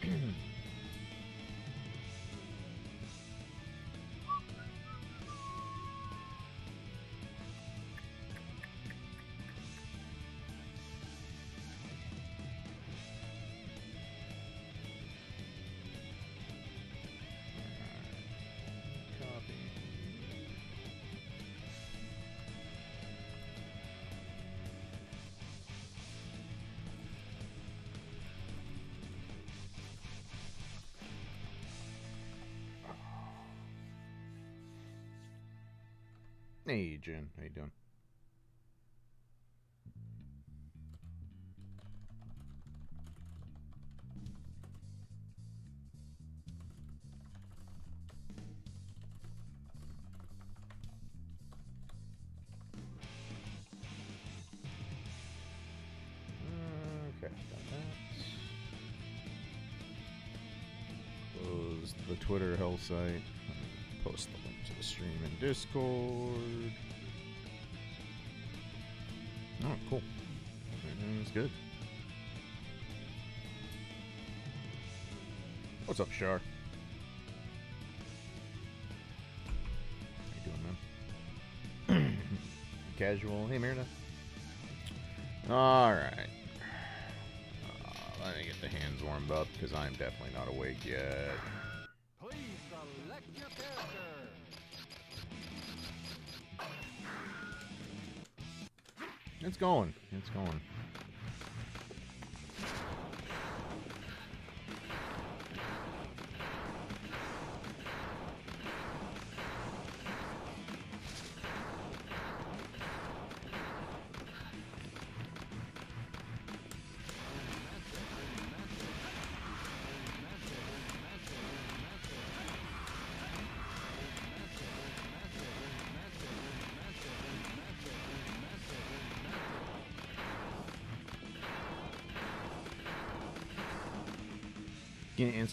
Copy. Hey, Jen. How you doing? Okay. Close the Twitter hell site. To the stream in Discord. Oh, cool. Everything's good. What's up, Shar? How you doing, man? Casual. Hey, Myrna. All right. Uh, let me get the hands warmed up because I'm definitely not awake yet. It's going. It's going.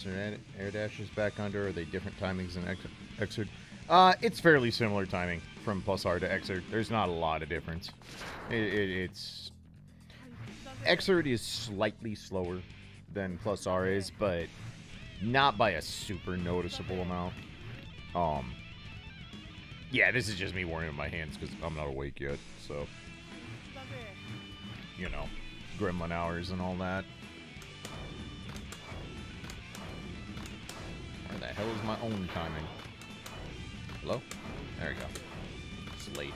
Instant air, dashes back under, are they different timings than Ex- Xrd? Uh, it's fairly similar timing from Plus R to Xrd. There's not a lot of difference. It, it, it's Xrd is slightly slower than Plus R is, but not by a super noticeable amount. Um, yeah, this is just me warming up my hands because I'm not awake yet. So, you know, gremlin hours and all that. Own timing? Hello? There we go. It's late.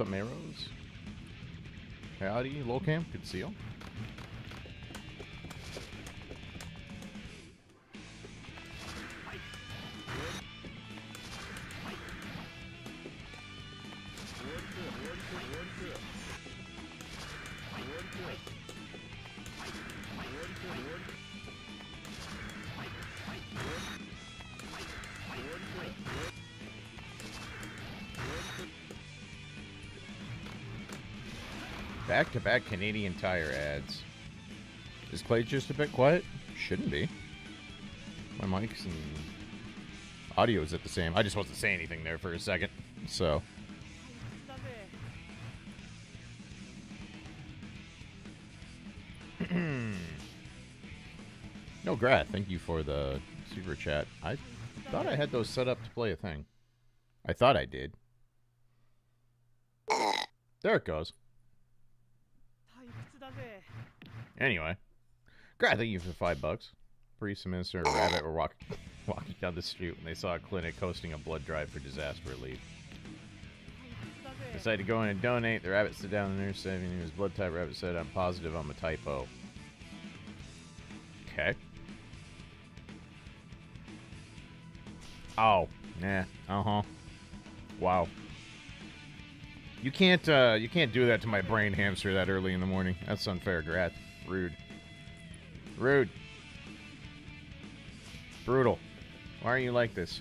Up, Maros? Howdy, to see you. Back to back Canadian Tire ads. Is Clay just a bit quiet? Shouldn't be. My mics and audio is at the same. I just wasn't saying anything there for a second. So. no, Grath, thank you for the super chat. I thought I had those set up to play a thing. I thought I did. There it goes. Anyway, Grad, thank you for five bucks. Priest and Minister Rabbit were walk- walking down the street when they saw a clinic hosting a blood drive for disaster relief. Decided to go in and donate. The rabbit sit down in the there, saving his blood type. Rabbit said, I'm positive I'm a typo. Okay. Oh, yeah, uh-huh. Wow. You can't, uh, you can't do that to my brain hamster that early in the morning. That's unfair, Grat. Rude. Rude. Brutal. Why are you like this?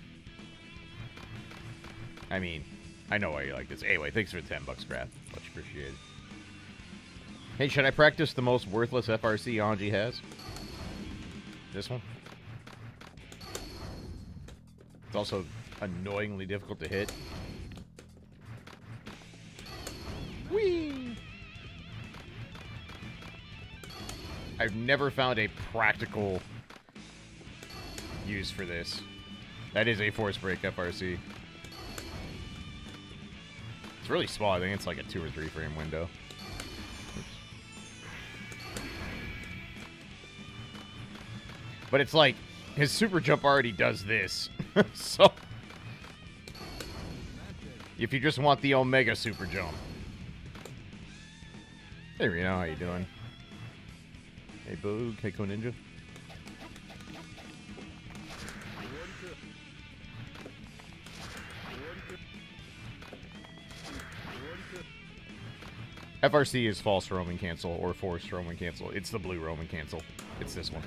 I mean, I know why you like this. Anyway, thanks for the 10 bucks, Grat. Much appreciated. Hey, should I practice the most worthless FRC Anji has? This one? It's also annoyingly difficult to hit. I've never found a practical use for this. That is a force break FRC. It's really small. I think it's like a two or three frame window. Oops. But it's like his super jump already does this. so if you just want the Omega super jump. Hey Reno, how you doing? Hey Boog, Keiko Ninja. FRC is false Roman cancel or forced Roman cancel. It's the blue Roman cancel. It's this one.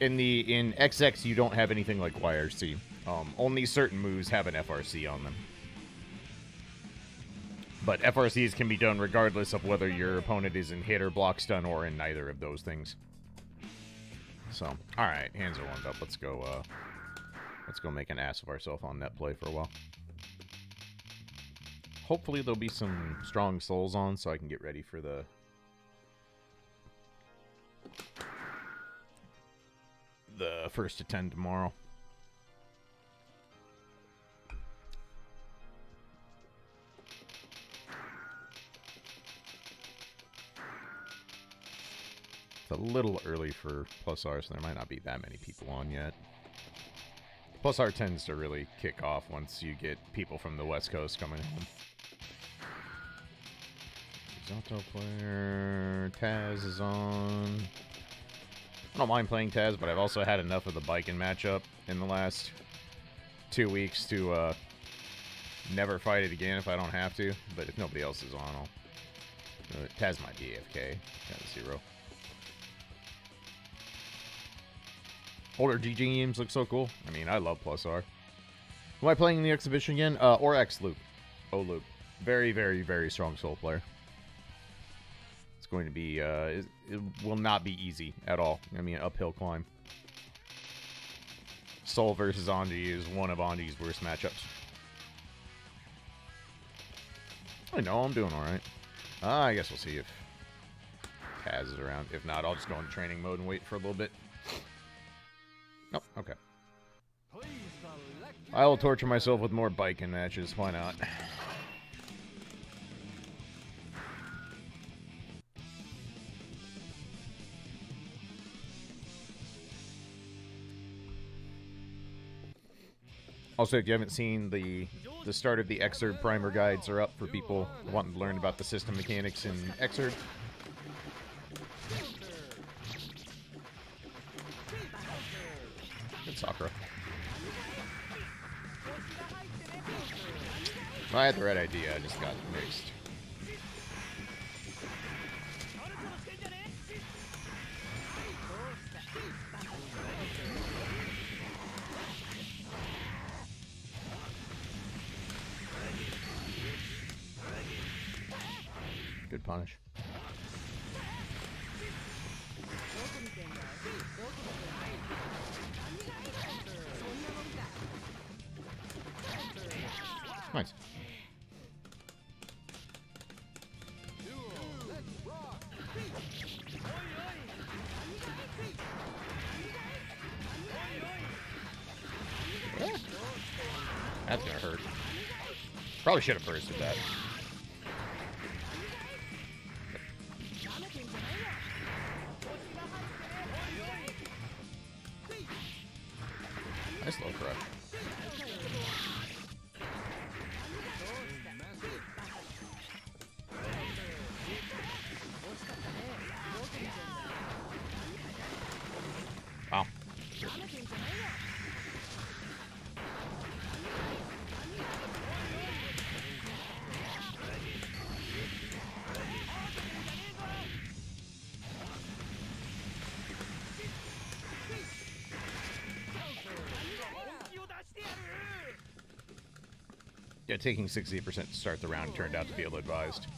In the in XX you don't have anything like YRC. Um, only certain moves have an FRC on them. But FRCs can be done regardless of whether your opponent is in hit or block stun or in neither of those things. So, all right, hands are warmed up. Let's go. Uh, let's go make an ass of ourselves on net play for a while. Hopefully there'll be some strong souls on, so I can get ready for the. The first to ten tomorrow. It's a little early for Plus R, so there might not be that many people on yet. Plus R tends to really kick off once you get people from the West Coast coming in. Zato player, Taz is on. I don't mind playing Taz, but I've also had enough of the Baiken matchup in the last two weeks to uh, never fight it again if I don't have to. But if nobody else is on, I'll. Uh, Taz might be AFK. Got zero. Older GG games look so cool. I mean, I love Plus R. Am I playing the exhibition again? Uh, or X Loop. O.Luke. Very, very, very strong Sol player. It's going to be, uh, it, it will not be easy at all. I mean, uphill climb. Sol versus Anji is one of Anji's worst matchups. I know, I'm doing alright. Uh, I guess we'll see if Kaz is around. If not, I'll just go into training mode and wait for a little bit. Oh, okay. I will torture myself with more Baiken matches. Why not? Also, if you haven't seen the the start of the Xrd primer guides are up for people wanting to learn about the system mechanics in Xrd. Good Sakura. I had the right idea, I just got mixed. Good punish. Nice. That's gonna hurt. Probably should have bursted that. Taking 68% to start the round turned out to be ill-advised.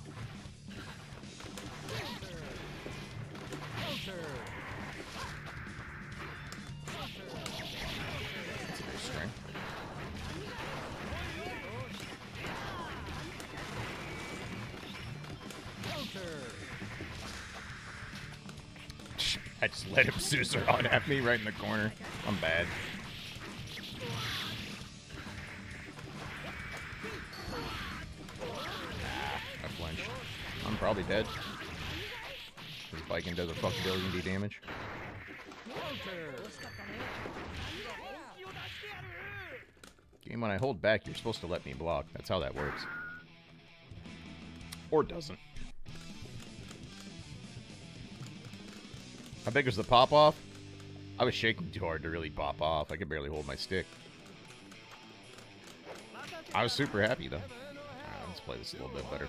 I just let him scissor on at me right in the corner. I'm bad. Does a fuck billion D damage. Game, when I hold back, you're supposed to let me block. That's how that works. Or doesn't. How big was the pop off? I was shaking too hard to really pop off. I could barely hold my stick. I was super happy though. Alright, let's play this a little bit better.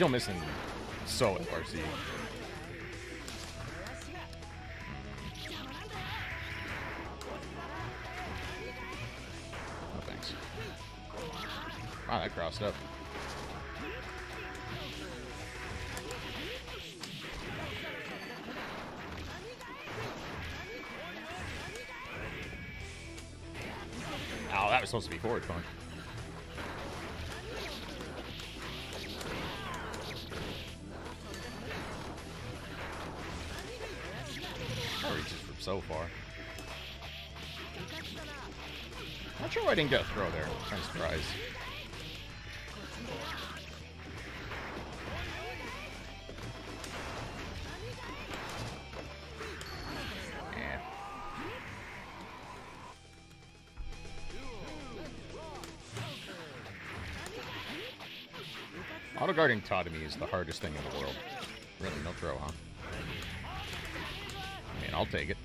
Still missing so FRC. Guarding Totemi is the hardest thing in the world. Really, no throw, huh? I mean, I'll take it.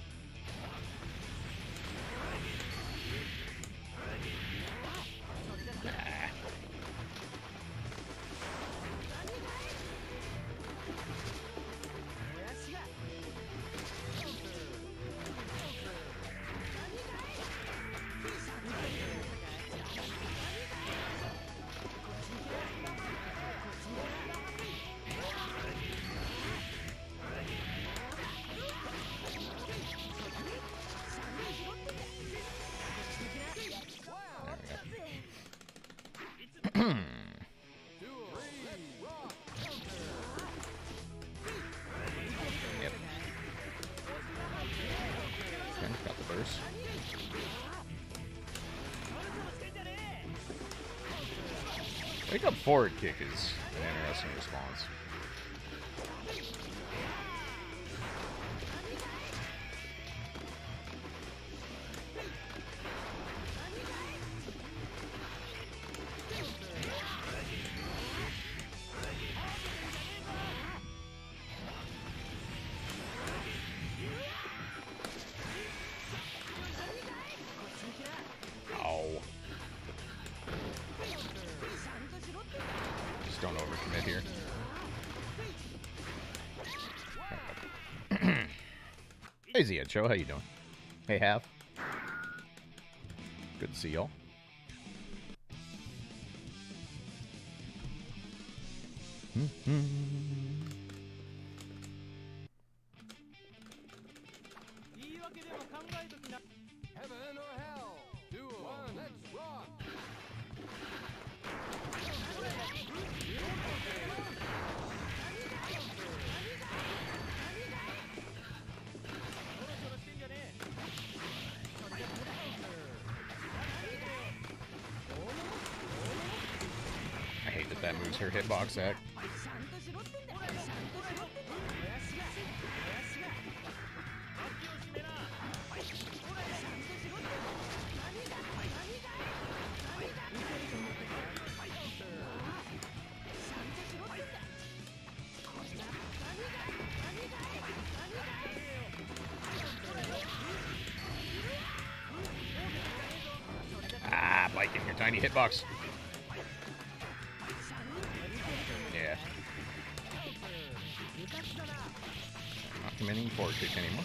Forward kick is hey Zia Show, how you doing? Hey Half. Good to see y'all. your hitbox, Zach. Ah, Mike in your tiny hitbox. Forward kick anymore.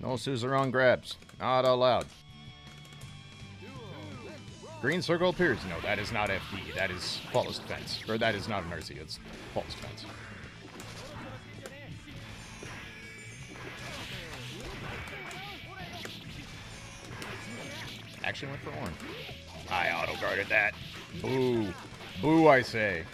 No Suzerain grabs. Not allowed. Green circle appears. No, that is not FD. That is faultless defense. Or that is not an RC. It's faultless defense. Actually went for Orn. I auto-guarded that. Boo. Boo, I say.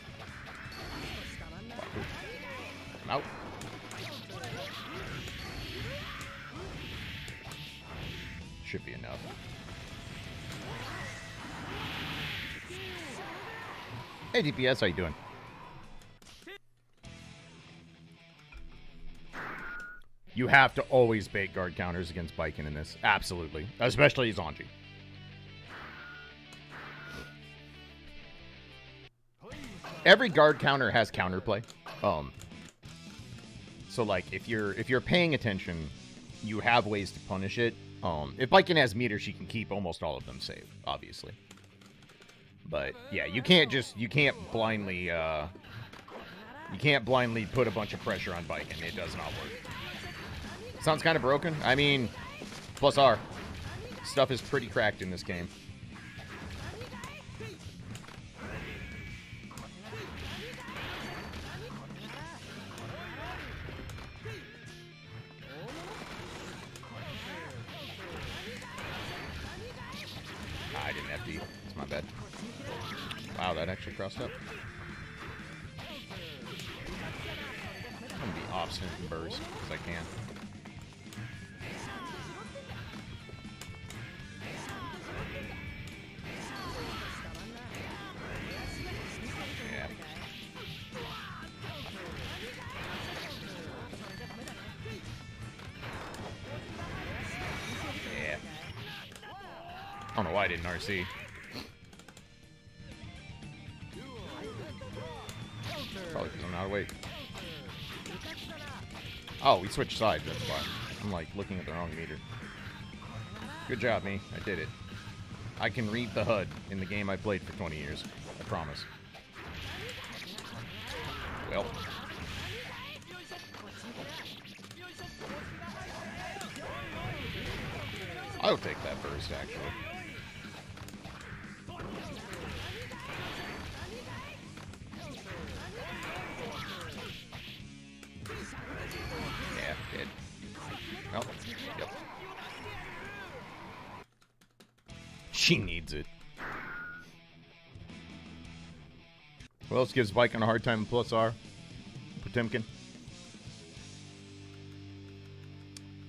Hey DPS, how you doing? You have to always bait guard counters against Baiken in this. Absolutely. Especially Zanji. Every guard counter has counterplay. Um so like if you're if you're paying attention, you have ways to punish it. Um if Baiken has meter, she can keep almost all of them safe, obviously. But yeah, you can't just you can't blindly uh you can't blindly put a bunch of pressure on Baiken. It does not work. Sounds kind of broken. I mean, plus R. Stuff is pretty cracked in this game. Crossed up. I'm gonna be obstinate and burst because I can. I don't know why I didn't RC. Oh, we switched sides, that's why. I'm like looking at the wrong meter. Good job, me. I did it. I can read the HUD in the game I played for 20 years. I promise. Well. I'll take that first, actually. Else gives Baiken a hard time in plus R? Potemkin.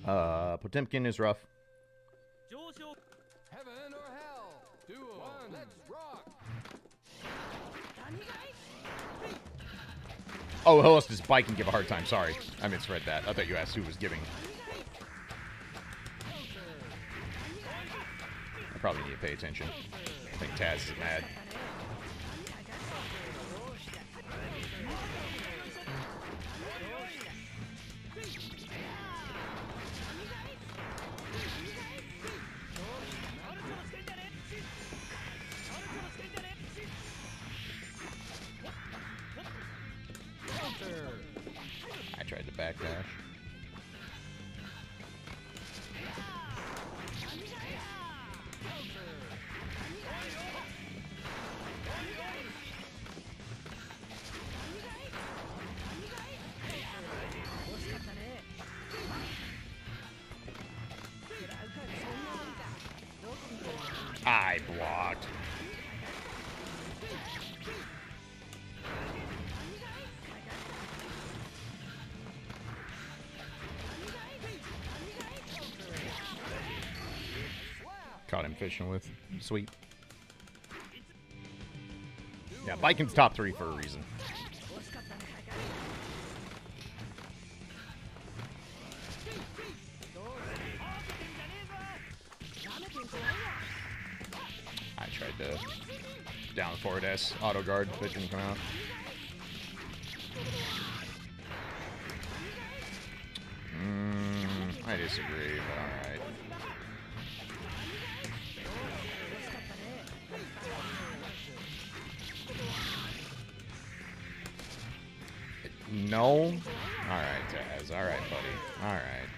Uh, Potemkin is rough. Heaven or hell? Duel. One. Let's rock. Oh, who else does Baiken give a hard time? Sorry, I misread that. I thought you asked who was giving. I probably need to pay attention. I think Taz is mad. With. Sweet. Yeah, Baiken's top three for a reason. I tried to down forward S auto guard, but didn't come out. Mm, I disagree, No? Alright, Taz. Alright, buddy. Alright.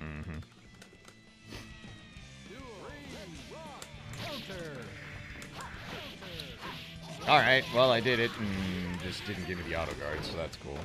Mm-hmm. Alright, well, I did it and just didn't give me the auto guard, so that's cool.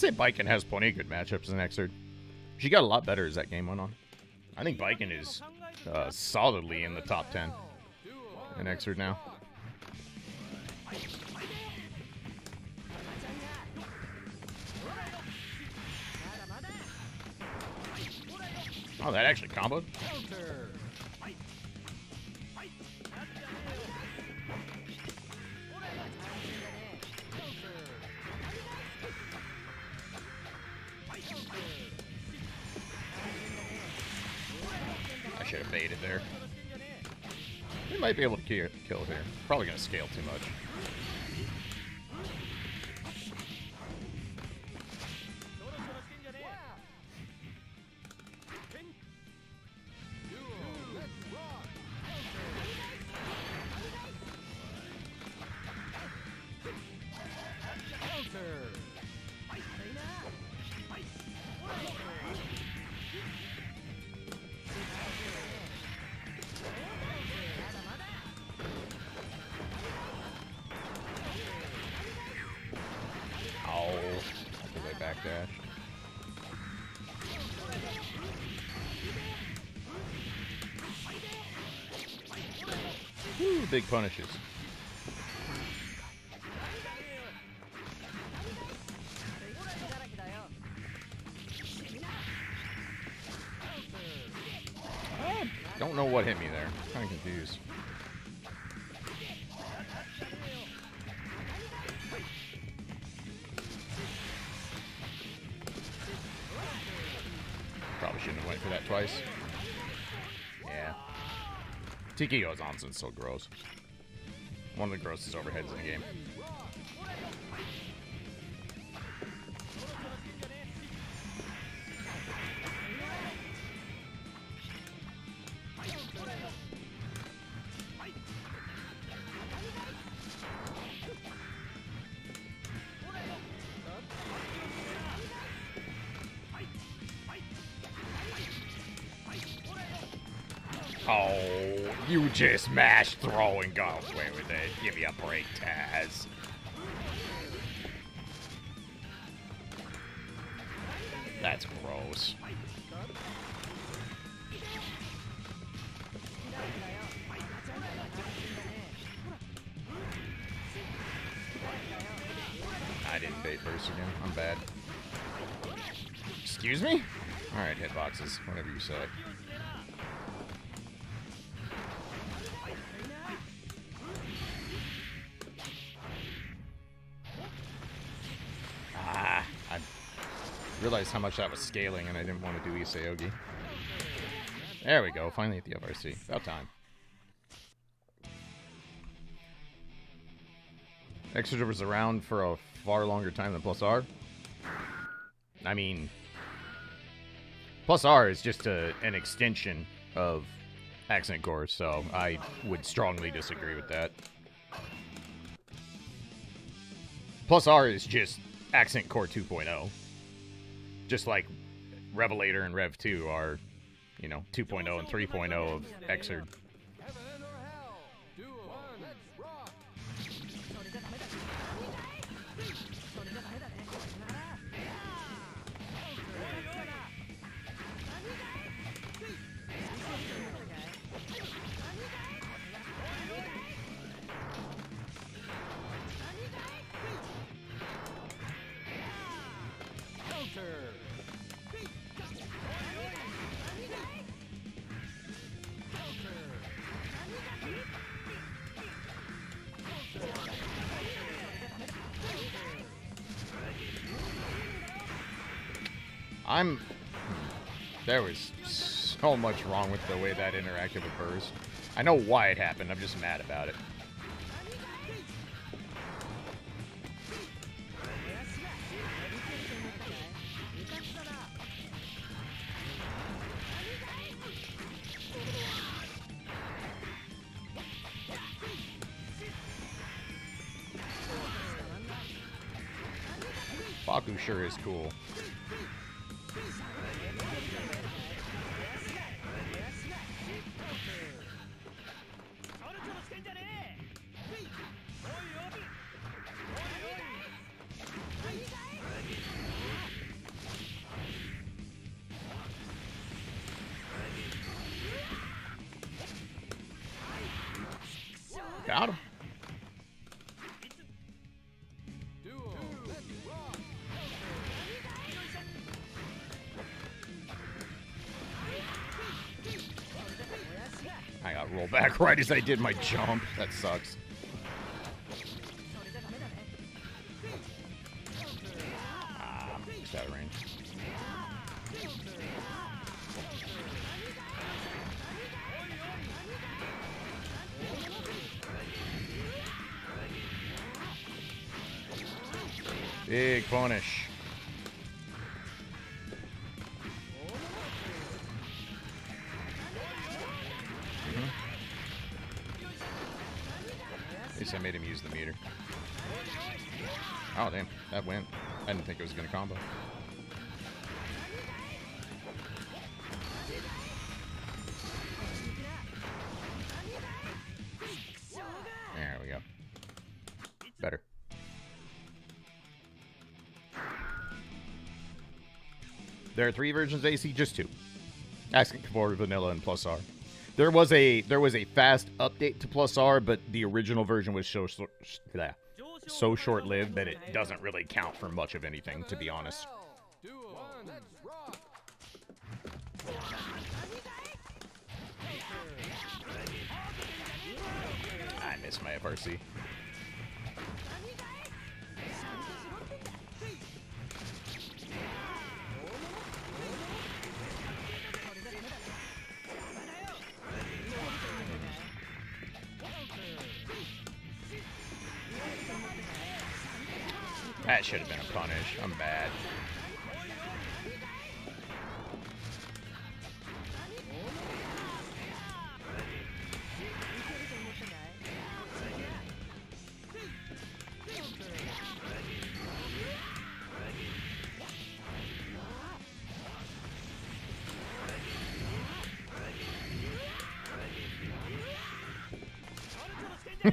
Say Baiken has plenty of good matchups in Xrd. She got a lot better as that game went on. I think Baiken is uh, solidly in the top 10 in Xrd now. Oh, that actually comboed? Probably going to scale too much. Big punishes. Tiki goes on since so gross. One of the grossest overheads in the game. Just mashed throw and got away with it. Give me a break, Taz. That's gross. I didn't bait first again. I'm bad. Excuse me? Alright, hitboxes. Whatever you say. Much that was scaling and I didn't want to do Isayogi. There we go, finally at the FRC. About time. Exeter was around for a far longer time than Plus R. I mean, Plus R is just a, an extension of Accent Core, so I would strongly disagree with that. Plus R is just Accent Core 2.0. Just like Revelator and Rev 2 are, you know, 2.0 and 3.0 of Xrd. I'm. Hmm, there was so much wrong with the way that interacted with Burst. I know why it happened, I'm just mad about it. Baku sure is cool. Right as I did my jump. That sucks. There are three versions of AC, just two. Asking for vanilla and plus R. There was a there was a fast update to plus R, but the original version was so so, so short lived that it doesn't really count for much of anything, to be honest. I miss my FRC.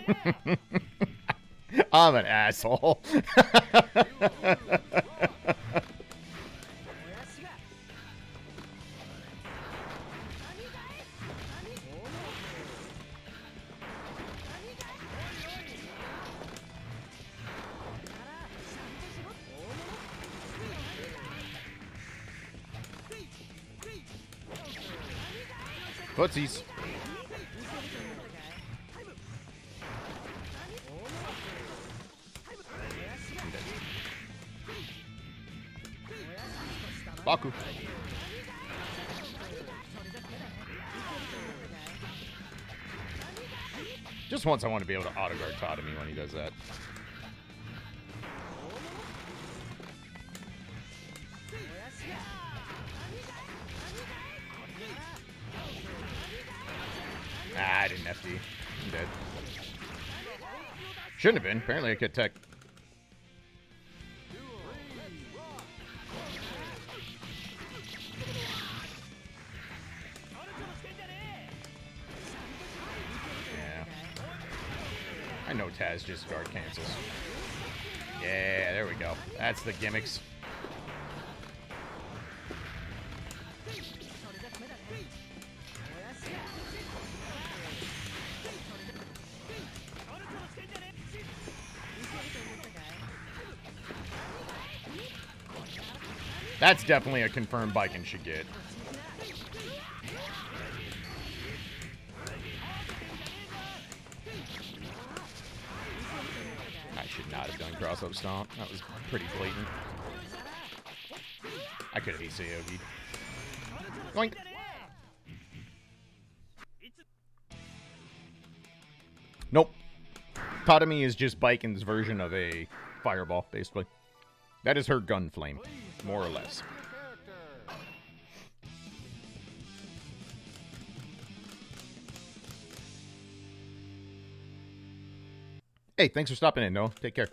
I'm an asshole. once I want to be able to auto guard Tatami when he does that. Ah, I didn't FD. I'm dead. Shouldn't have been. Apparently I could tech. かい That's definitely a confirmed Baiken should get. Stomp. That was pretty blatant. I could have ECO'd. Boink. Nope. Tatami is just Baiken's version of a fireball, basically. That is her gun flame, more or less. Hey, thanks for stopping in, Noah. Take care.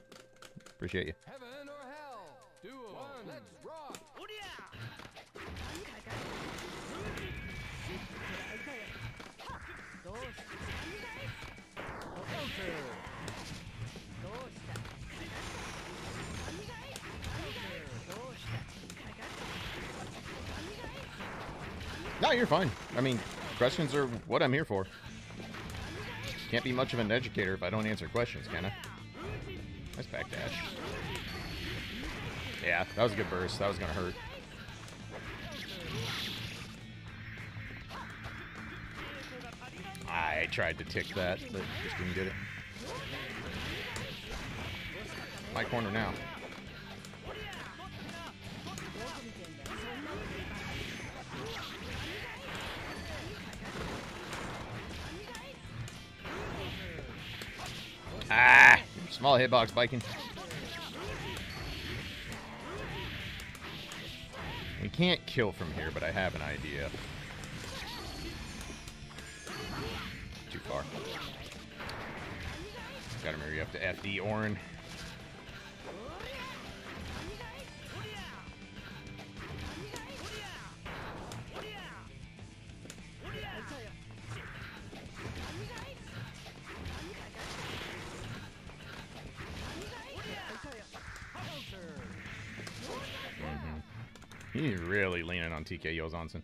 Appreciate you. Heaven or hell. Duo. One. Let's rock. No, you're fine. I mean, questions are what I'm here for. Can't be much of an educator if I don't answer questions, can I? Nice backdash. Yeah, that was a good burst. That was gonna hurt. I tried to tick that, but just didn't get it. My corner now. Small hitbox Baiken. We can't kill from here, but I have an idea. Too far. Gotta remember you to FD Orin. TK Yozansen.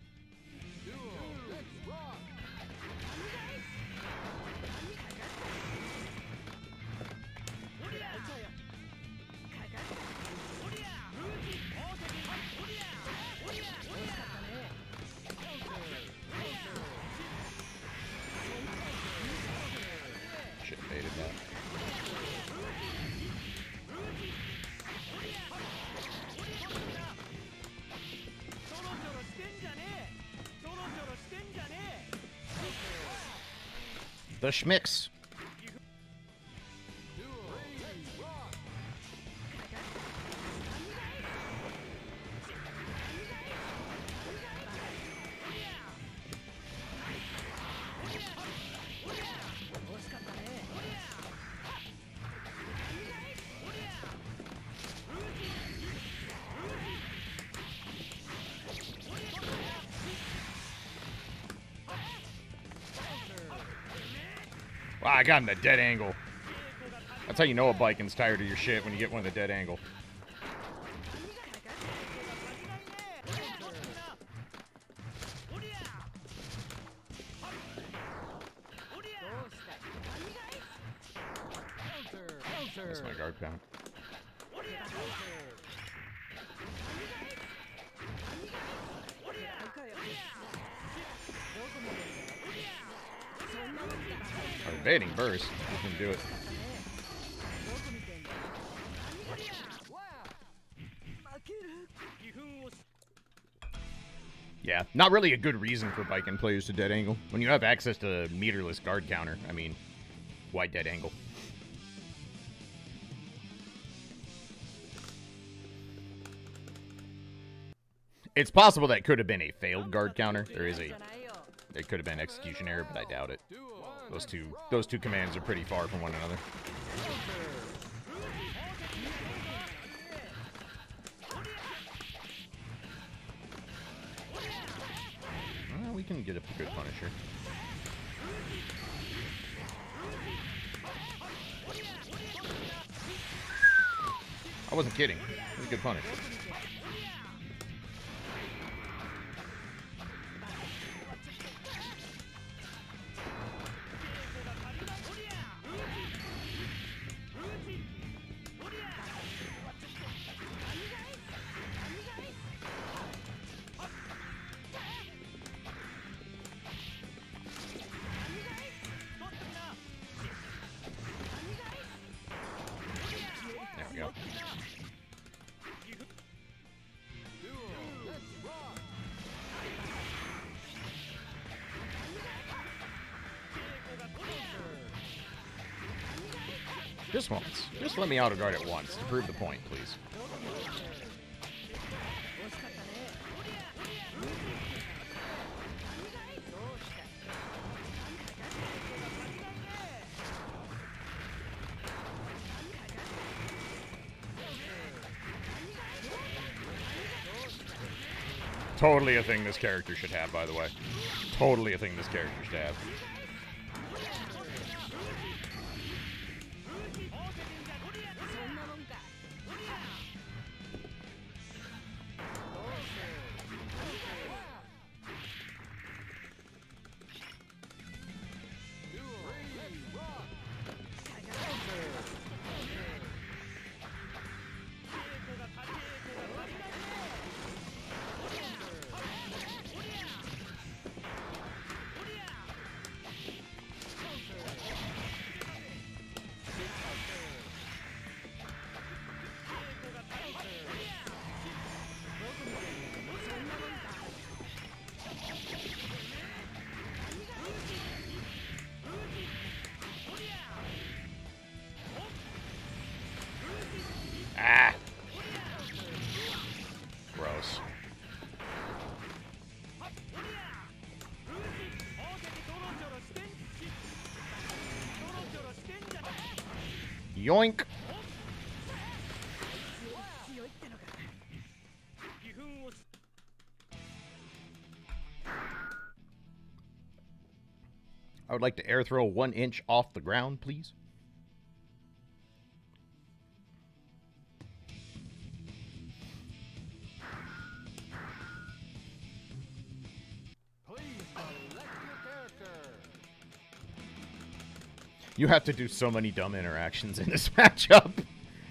Schmicks. I got him the dead angle. That's how you know a Baiken's tired of your shit when you get one of the dead angle. Not really a good reason for Baiken players to dead angle. When you have access to a meterless guard counter, I mean, why dead angle? It's possible that could have been a failed guard counter. There is a, it could have been execution error, but I doubt it. Those two, those two commands are pretty far from one another. Good Punisher. I wasn't kidding. It was a good Punisher. Just once. Just let me auto guard it once to prove the point, please. Totally a thing this character should have, by the way. Totally a thing this character should have. Would like to air throw one inch off the ground, please. You have to do so many dumb interactions in this matchup.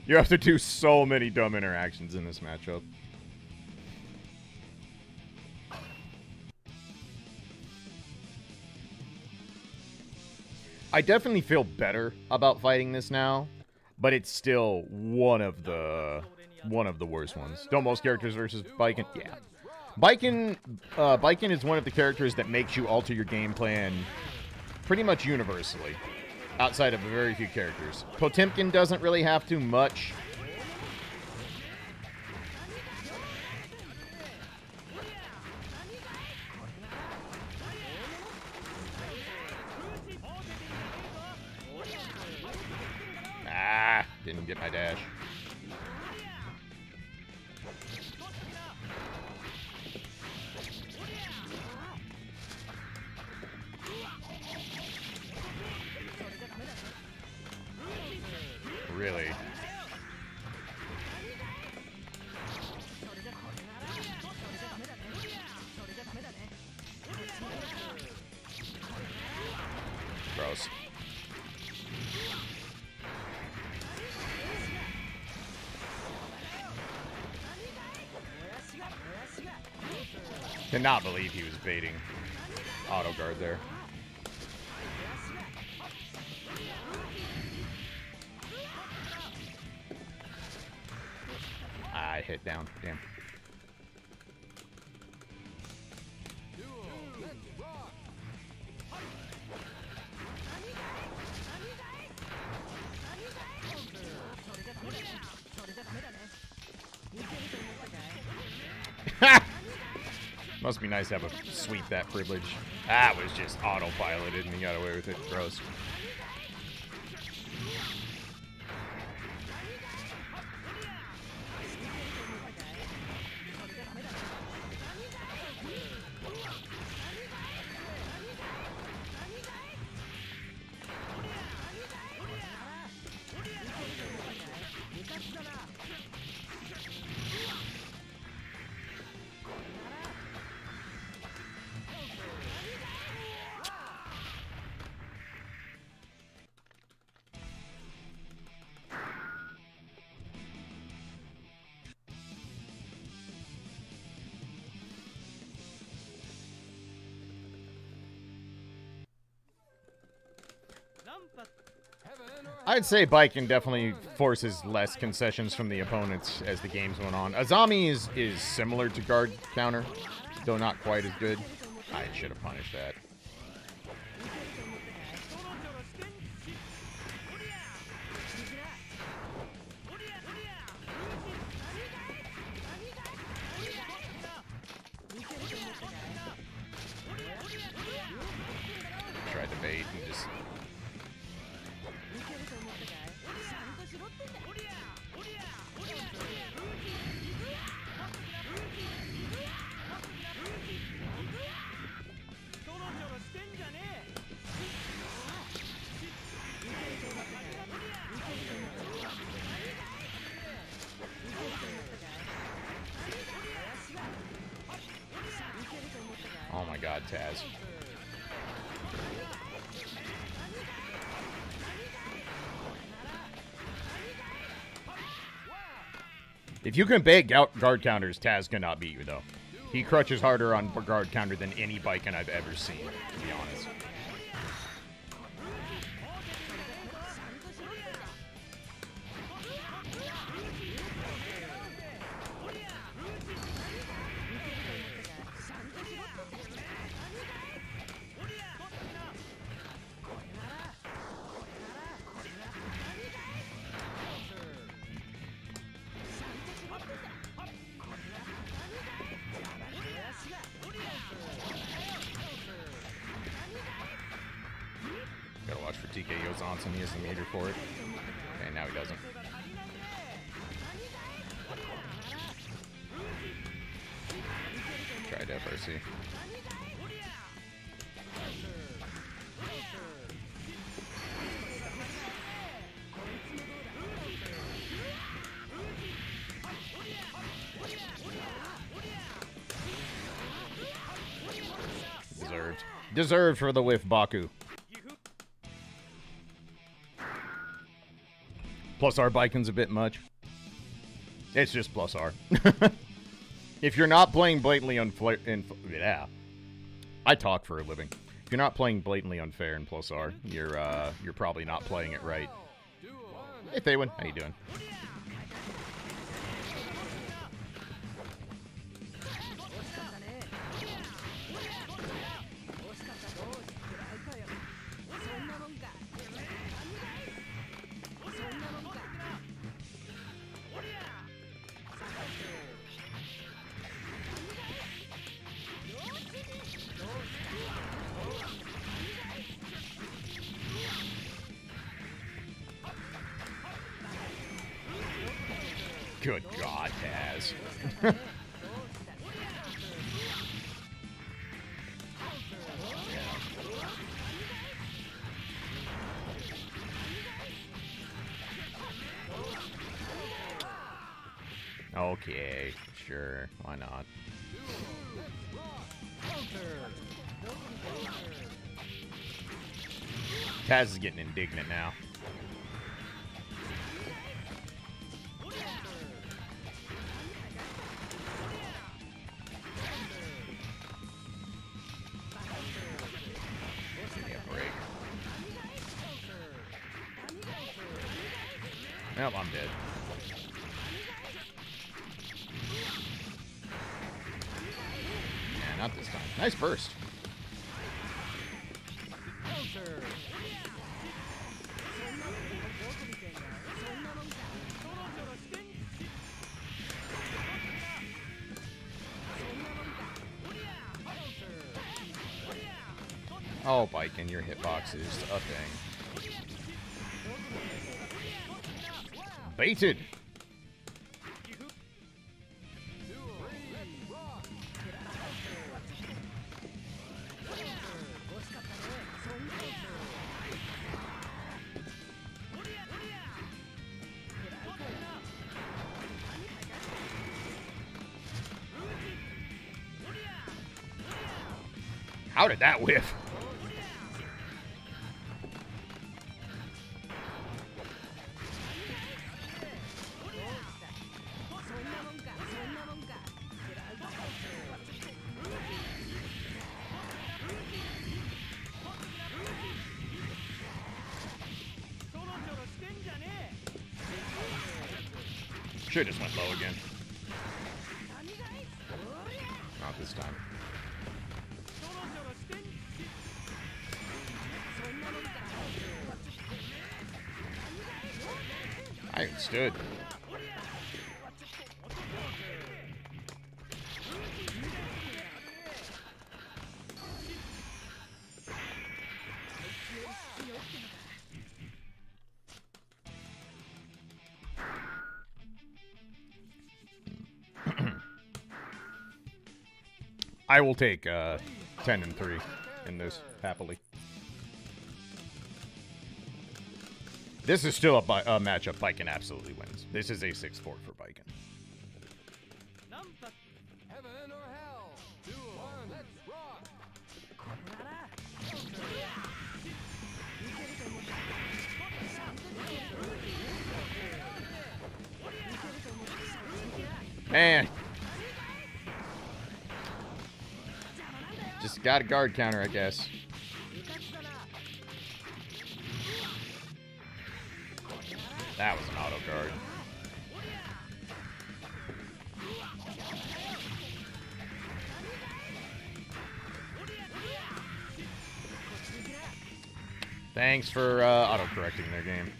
You have to do so many dumb interactions in this matchup. I definitely feel better about fighting this now, but it's still one of the one of the worst ones. Don't most characters versus Baiken? Yeah. Baiken, uh, Baiken is one of the characters that makes you alter your game plan pretty much universally, outside of a very few characters. Potemkin doesn't really have to much. Must be nice to have a sweep that privilege. That was just autopiloted and he got away with it. Gross. I'd say Baiken definitely forces less concessions from the opponents as the games went on. Azami is, is similar to guard counter, though not quite as good. I should have punished that. If you can bait guard counters, Taz cannot beat you, though. He crutches harder on guard counter than any Baiken I've ever seen, to be honest. Deserved. For the whiff, Baku. Plus R Baiken's a bit much. It's just plus R. if you're not playing blatantly unfair, in, yeah, I talk for a living. If you're not playing blatantly unfair in plus R, you're uh, you're probably not playing it right. Hey Faywin, how you doing? Taz is getting indignant now. Baiken, your hitbox is a thing. Baited. How did that whiff? Should just went low again. Not this time. I stood. I will take uh, 10 and 3 in this, happily. This is still a, a matchup Baiken absolutely wins. This is a 6-4 for Baiken. Heaven got a guard counter, I guess. That was an auto guard. Thanks for uh, auto correcting their game.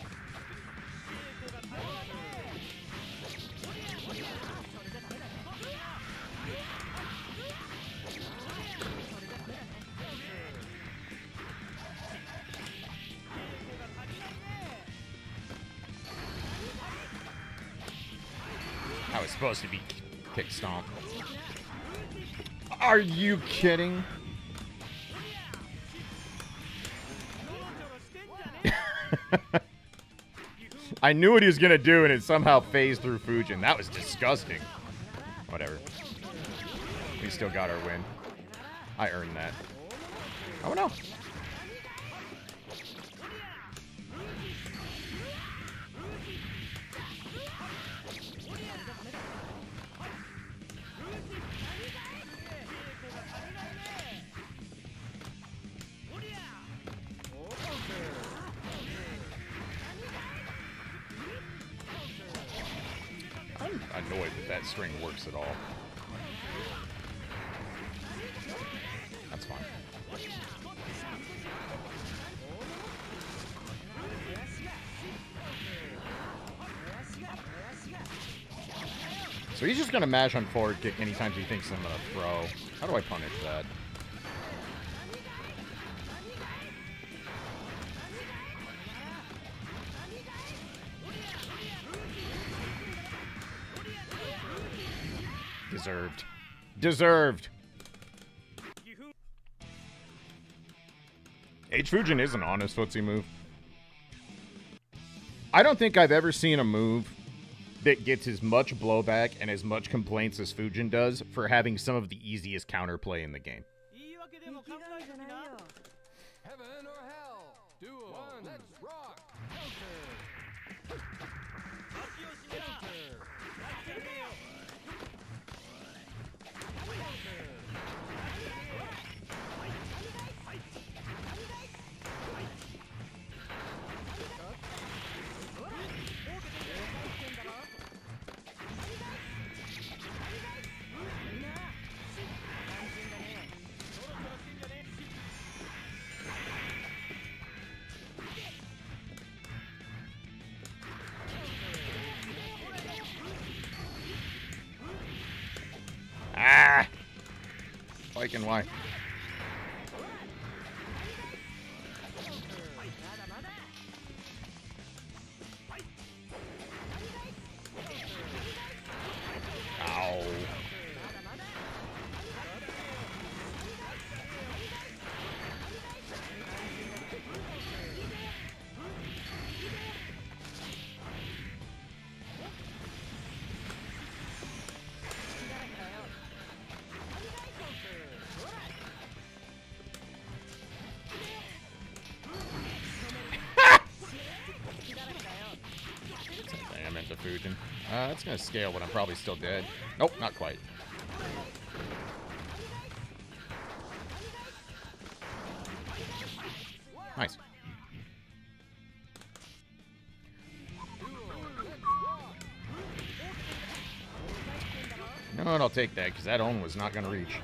Are you kidding? I knew what he was gonna do, and it somehow phased through Fujin. That was disgusting. Whatever. We still got our win. I earned that. Oh no. Just gonna mash on forward kick anytime he thinks I'm gonna throw. How do I punish that? Deserved. Deserved. H Fujin is an honest footsie move. I don't think I've ever seen a move that gets as much blowback and as much complaints as Fujin does for having some of the easiest counterplay in the game. Why? Uh, that's gonna scale, but I'm probably still dead. Nope, not quite. Nice. No? I'll take that because that own was not to reach.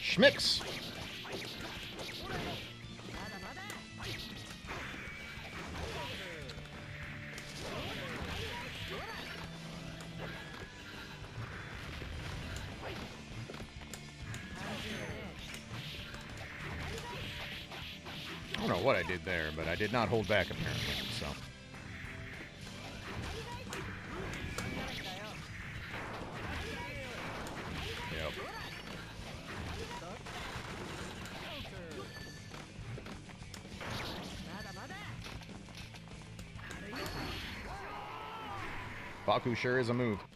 Schmicks! I don't know what I did there, but I did not hold back apparently, Sure is a move.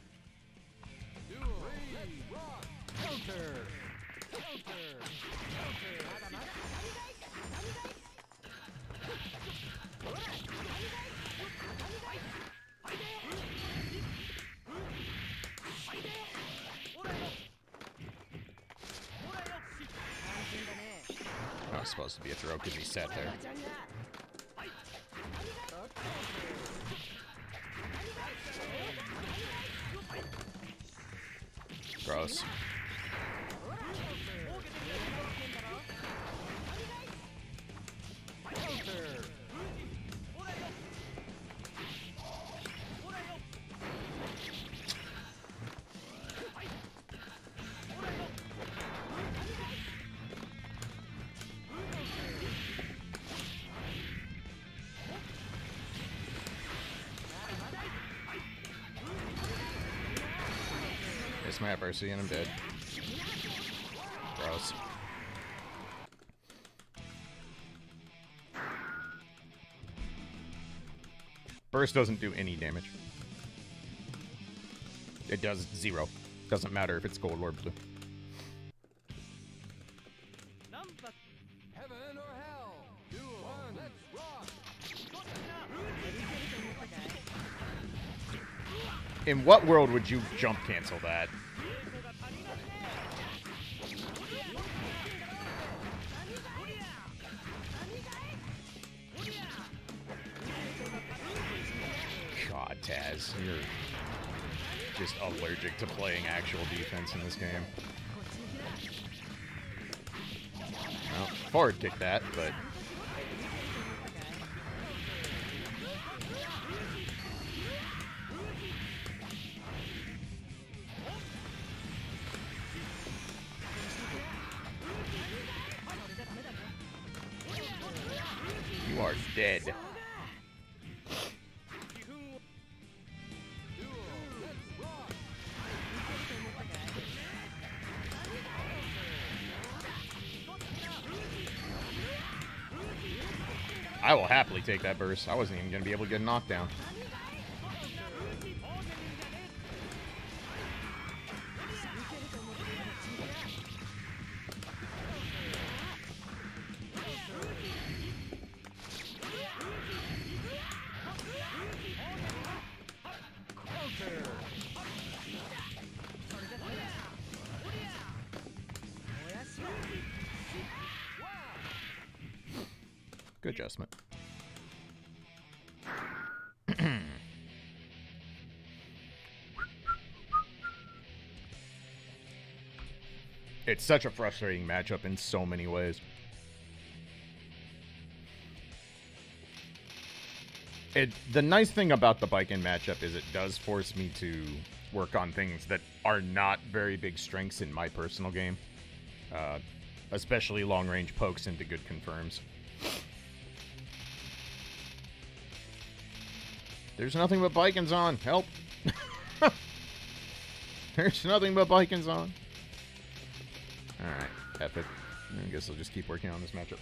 Mercy and I'm dead. Gross. Burst doesn't do any damage. It does zero. Doesn't matter if it's gold or blue. In what world would you jump cancel that? Defense in this game. Well, forward kick that, but take that burst. I wasn't even going to be able to get a knockdown. It's such a frustrating matchup in so many ways. It, the nice thing about the Baiken matchup is it does force me to work on things that are not very big strengths in my personal game. Uh, especially long range pokes into good confirms. There's nothing but Baikens on. Help. There's nothing but Baikens on. I guess I'll just keep working on this matchup.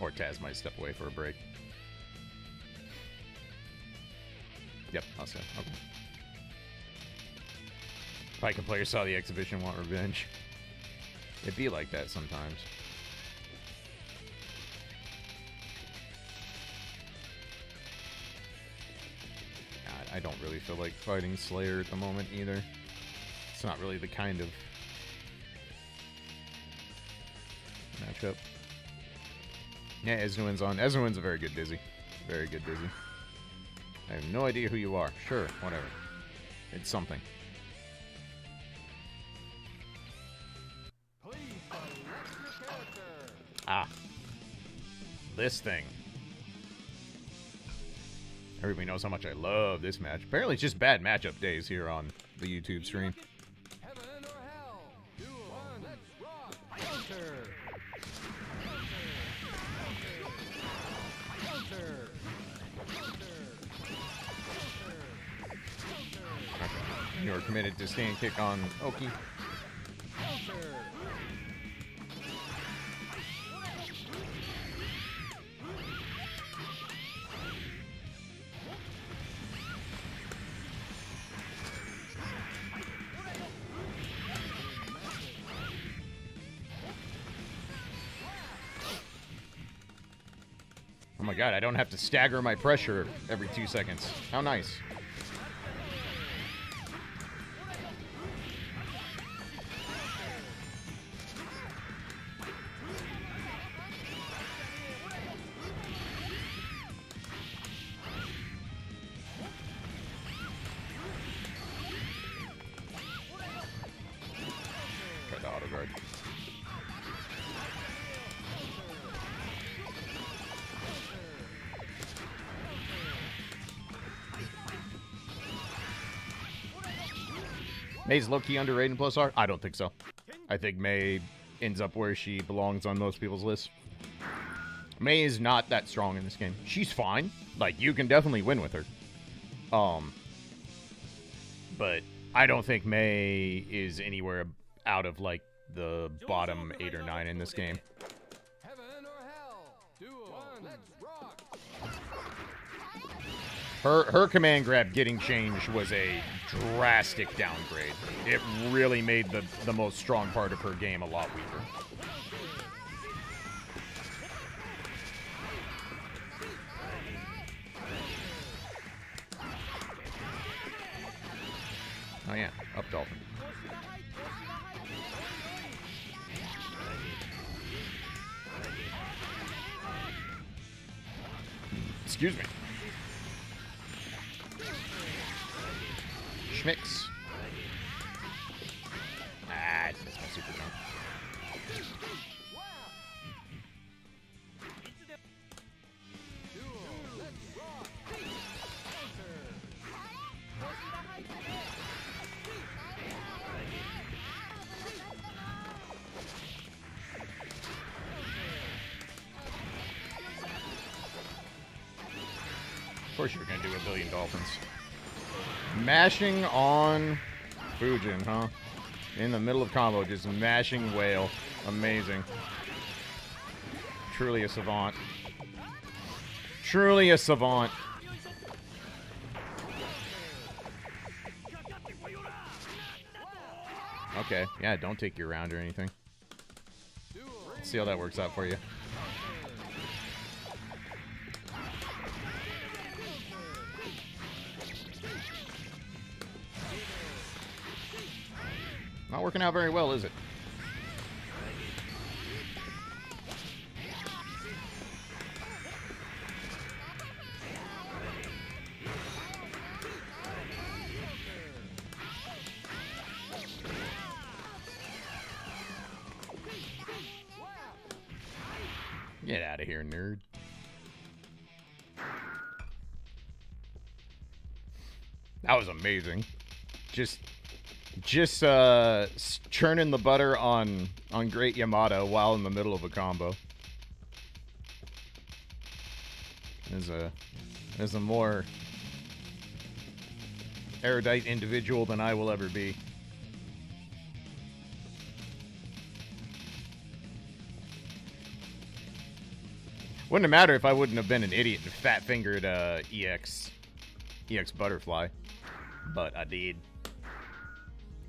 Or Taz might step away for a break. Yep, I'll say. Okay. Baiken players saw the exhibition want revenge. It'd be like that sometimes. I don't really feel like fighting Slayer at the moment either. It's not really the kind of Yeah, Esnuin's on. Esnuin's a very good Dizzy. Very good Dizzy. I have no idea who you are. Sure, whatever. It's something. Ah. This thing. Everybody knows how much I love this match. Apparently it's just bad matchup days here on the YouTube stream. Committed to stand kick on Oki. Oh my god, I don't have to stagger my pressure every two seconds. How nice. May's low key underrated in plus R? I don't think so. I think May ends up where she belongs on most people's lists. May is not that strong in this game. She's fine. Like you can definitely win with her. Um but I don't think May is anywhere out of like the bottom 8 or 9 in this game. Her her command grab getting changed was a drastic downgrade. It really made the the most strong part of her game a lot weaker. Mashing on Fujin, huh? In the middle of combo, just mashing whale. Amazing. Truly a savant. Truly a savant. Okay, yeah, don't take your round or anything. Let's see how that works out for you. Working out very well, is it? Get out of here, nerd. That was amazing. Just just uh churning the butter on on Great Yamato while in the middle of a combo. As a as a more erudite individual than I will ever be. Wouldn't have mattered if I wouldn't have been an idiot and fat fingered uh, EX EX butterfly, but I did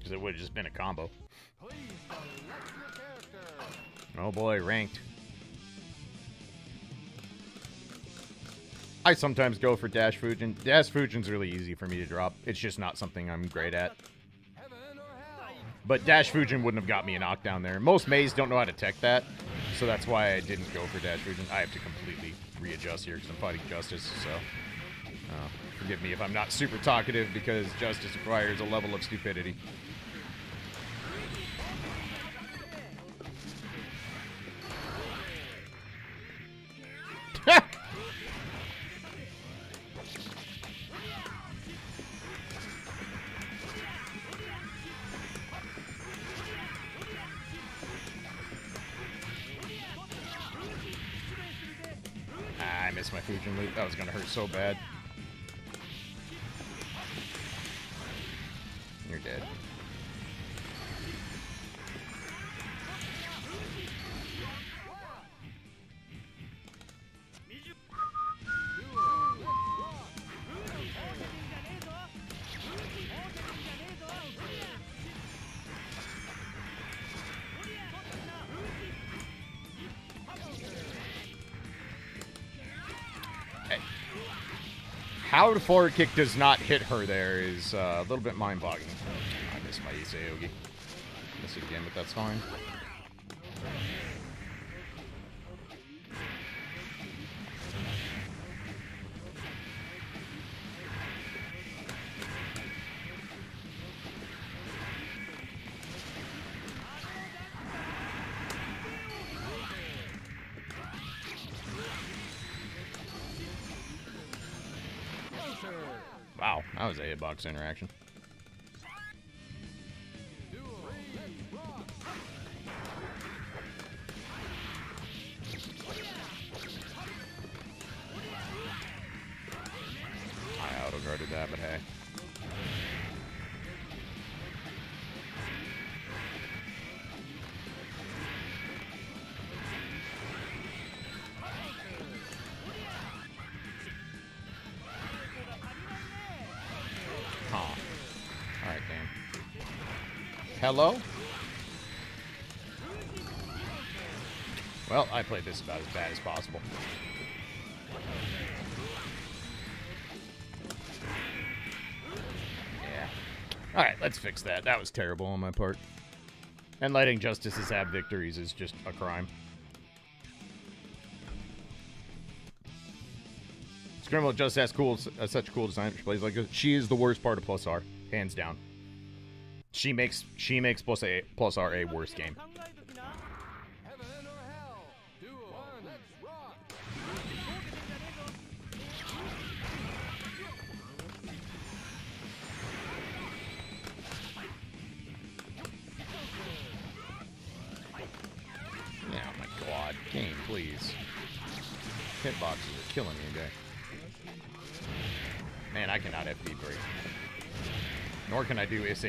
because it would have just been a combo. Oh boy, ranked. I sometimes go for Dash Fujin. Dash Fujin's really easy for me to drop. It's just not something I'm great at. But Dash Fujin wouldn't have got me a knockdown there. Most Mays don't know how to tech that, so that's why I didn't go for Dash Fujin. I have to completely readjust here because I'm fighting Justice, so... Uh, forgive me if I'm not super talkative because Justice requires a level of stupidity. My Fujin loop. That was gonna hurt so bad. How the forward kick does not hit her there is uh, a little bit mind-boggling. I missed my Ace Aogi. Miss it again, but that's fine. Hitbox interaction. Hello? Well, I played this about as bad as possible. Yeah. Alright, let's fix that. That was terrible on my part. And letting justices have victories is just a crime. Scrimble just has cool, uh, such cool design. Plays like she is the worst part of Plus R, hands down. She makes she makes Plus A Plus R a worse game.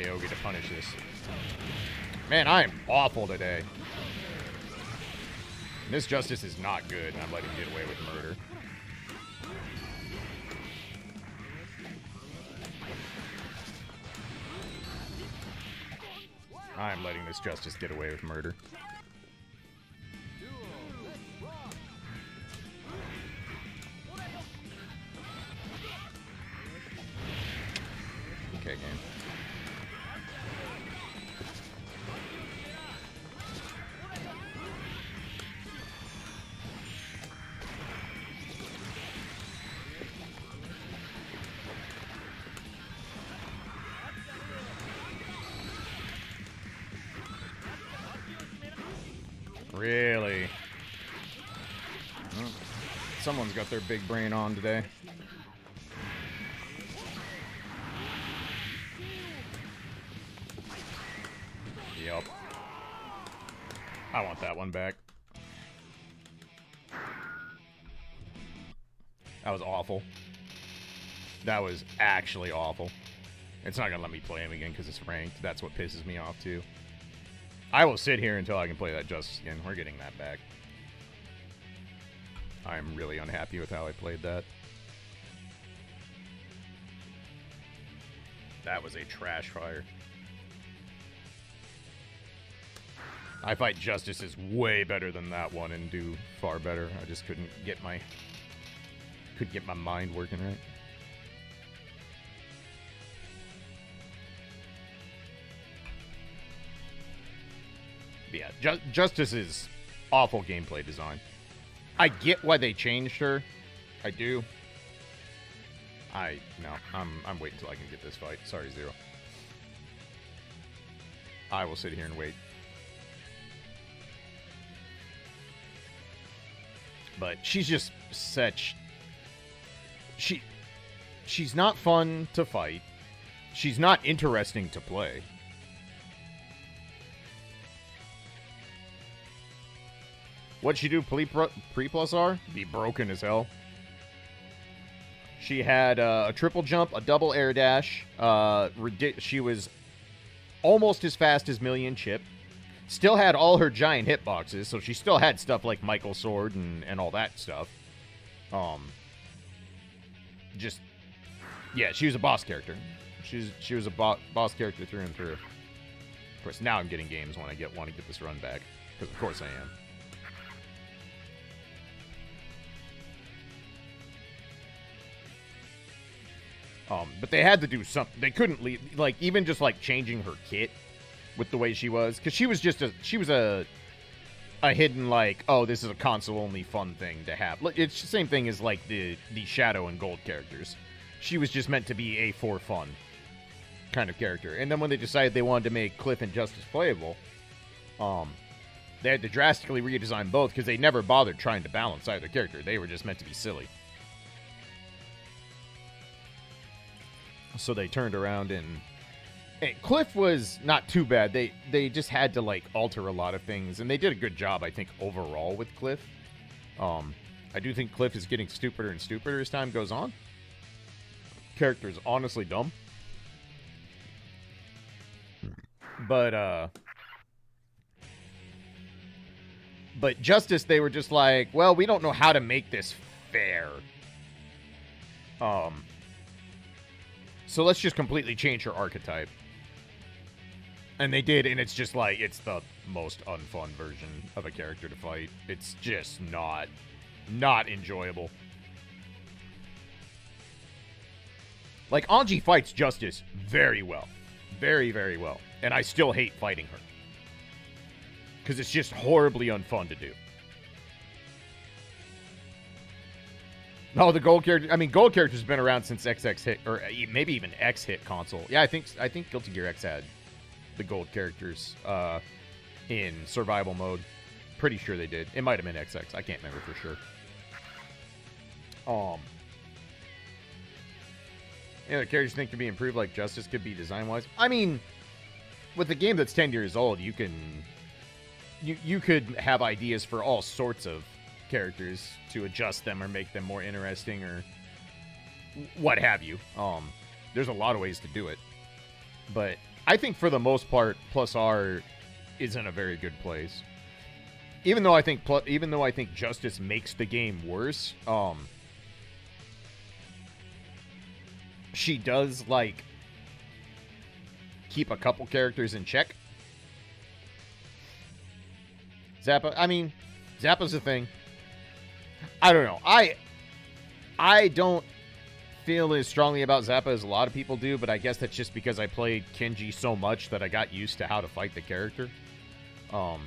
Can I oh, to punish this. Man, I am awful today. This justice is not good, and I'm letting him get away with murder. I'm letting this justice get away with murder. Someone's got their big brain on today. Yep. I want that one back. That was awful. That was actually awful. It's not gonna let me play him again because it's ranked. That's what pisses me off too. I will sit here until I can play that Justice again. We're getting that back. I'm really unhappy with how I played that. That was a trash fire. I fight Justice is way better than that one and do far better. I just couldn't get my could get my mind working right. But yeah, Ju- Justice is awful gameplay design. I get why they changed her. I do. I no, I'm I'm waiting until I can get this fight. Sorry, Zero. I will sit here and wait. But she's just such she she's not fun to fight. She's not interesting to play. What'd she do pre, plus R? Be broken as hell. She had uh, a triple jump, a double air dash. Uh, she was almost as fast as Million Chip. Still had all her giant hitboxes, so she still had stuff like Michael Sword and, and all that stuff. Um, just yeah, she was a boss character. She's she was a bo- boss character through and through. Of course, now I'm getting games when I get want to get this run back because of course I am. Um, but they had to do something. They couldn't leave, like even just like changing her kit with the way she was, because she was just a she was a a hidden like oh this is a console only fun thing to have. It's the same thing as like the the Shadow and Gold characters. She was just meant to be a for fun kind of character. And then when they decided they wanted to make Cliff and Justice playable, um, they had to drastically redesign both because they never bothered trying to balance either character. They were just meant to be silly. So they turned around and, and Cliff was not too bad. They they just had to like alter a lot of things, and they did a good job, I think, overall with Cliff. Um, I do think Cliff is getting stupider and stupider as time goes on. Character is honestly dumb, but uh, but Justice, they were just like, well, we don't know how to make this fair. Um so let's just completely change her archetype. And they did, and it's just like, it's the most unfun version of a character to fight. It's just not, not enjoyable. Like, Anji fights Justice very well. Very, very well. And I still hate fighting her. Because it's just horribly unfun to do. No, the gold character. I mean, gold character's been around since XX hit, or e- maybe even X hit console. Yeah, I think I think Guilty Gear X had the gold characters uh, in survival mode. Pretty sure they did. It might have been XX. I can't remember for sure. Um, yeah, the characters think could be improved, like Justice could be design wise. I mean, with a game that's ten years old, you can you you could have ideas for all sorts of characters to adjust them or make them more interesting or what have you. Um, there's a lot of ways to do it, but I think for the most part, Plus R is in a very good place. Even though I think, pl- even though I think Justice makes the game worse, um, she does like keep a couple characters in check. Zappa, I mean, Zappa's a thing. I don't know. I I don't feel as strongly about Zappa as a lot of people do, but I guess that's just because I played Kenji so much that I got used to how to fight the character. Um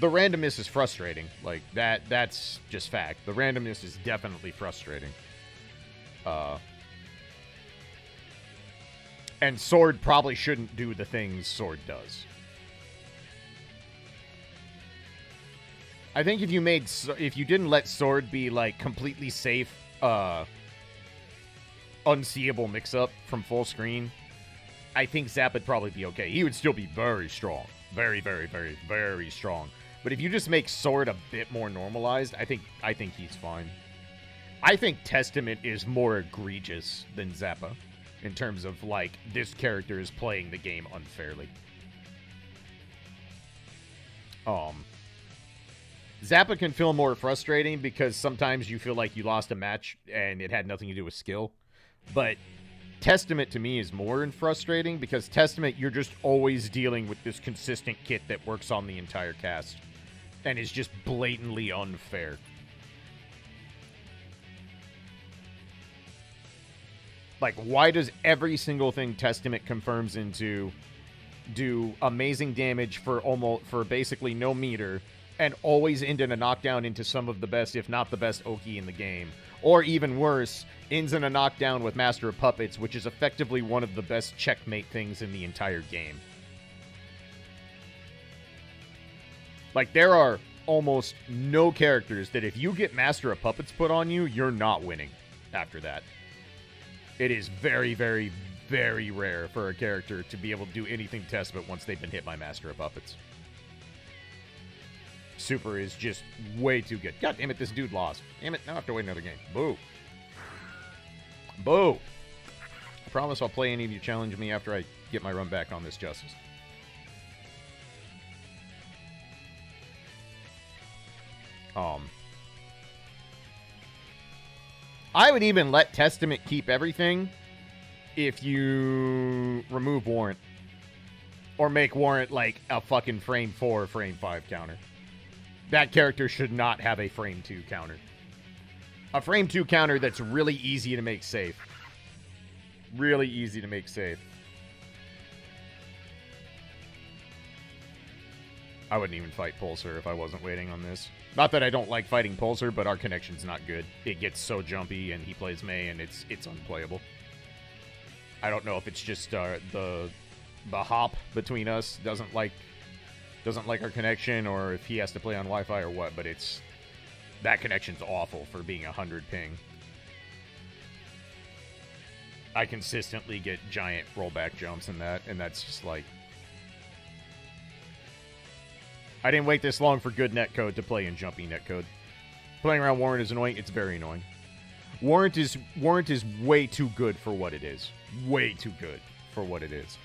the randomness is frustrating. Like that that's just fact. The randomness is definitely frustrating. Uh and Sword probably shouldn't do the things Sword does. I think if you made if you didn't let Sword be like completely safe, uh unseeable mix up from full screen, I think Zap would probably be okay. He would still be very strong. Very, very, very, very strong. But if you just make Sword a bit more normalized, I think I think he's fine. I think Testament is more egregious than Zappa in terms of like this character is playing the game unfairly. Um Zappa can feel more frustrating because sometimes you feel like you lost a match and it had nothing to do with skill. But Testament to me is more in frustrating because Testament you're just always dealing with this consistent kit that works on the entire cast and is just blatantly unfair. Like, why does every single thing Testament confirms into do amazing damage for almost for basically no meter, and always end in a knockdown into some of the best, if not the best, Oki in the game, or even worse, ends in a knockdown with Master of Puppets, which is effectively one of the best checkmate things in the entire game. Like there are almost no characters that if you get Master of Puppets put on you, you're not winning after that. It is very, very, very rare for a character to be able to do anything Testament once they've been hit by Master of Puppets. Super is just way too good. God damn it, this dude lost. Damn it, now I have to wait another game. Boo. Boo. I promise I'll play any of you challenge me after I get my run back on this Justice. Um, I would even let Testament keep everything if you remove Warrant. Or make Warrant like a fucking frame 4 frame 5 counter. That character should not have a frame 2 counter. A frame 2 counter that's really easy to make safe. Really easy to make safe. I wouldn't even fight Pulsar if I wasn't waiting on this. Not that I don't like fighting Pulsar, but our connection's not good. It gets so jumpy, and he plays May, and it's it's unplayable. I don't know if it's just uh, the the hop between us doesn't like doesn't like our connection, or if he has to play on Wi-Fi or what. But it's that connection's awful for being a hundred ping. I consistently get giant rollback jumps in that, and that's just like I didn't wait this long for good netcode to play in jumpy netcode. Playing around Warrant is annoying. It's very annoying. Warrant is Warrant is way too good for what it is. Way too good for what it is.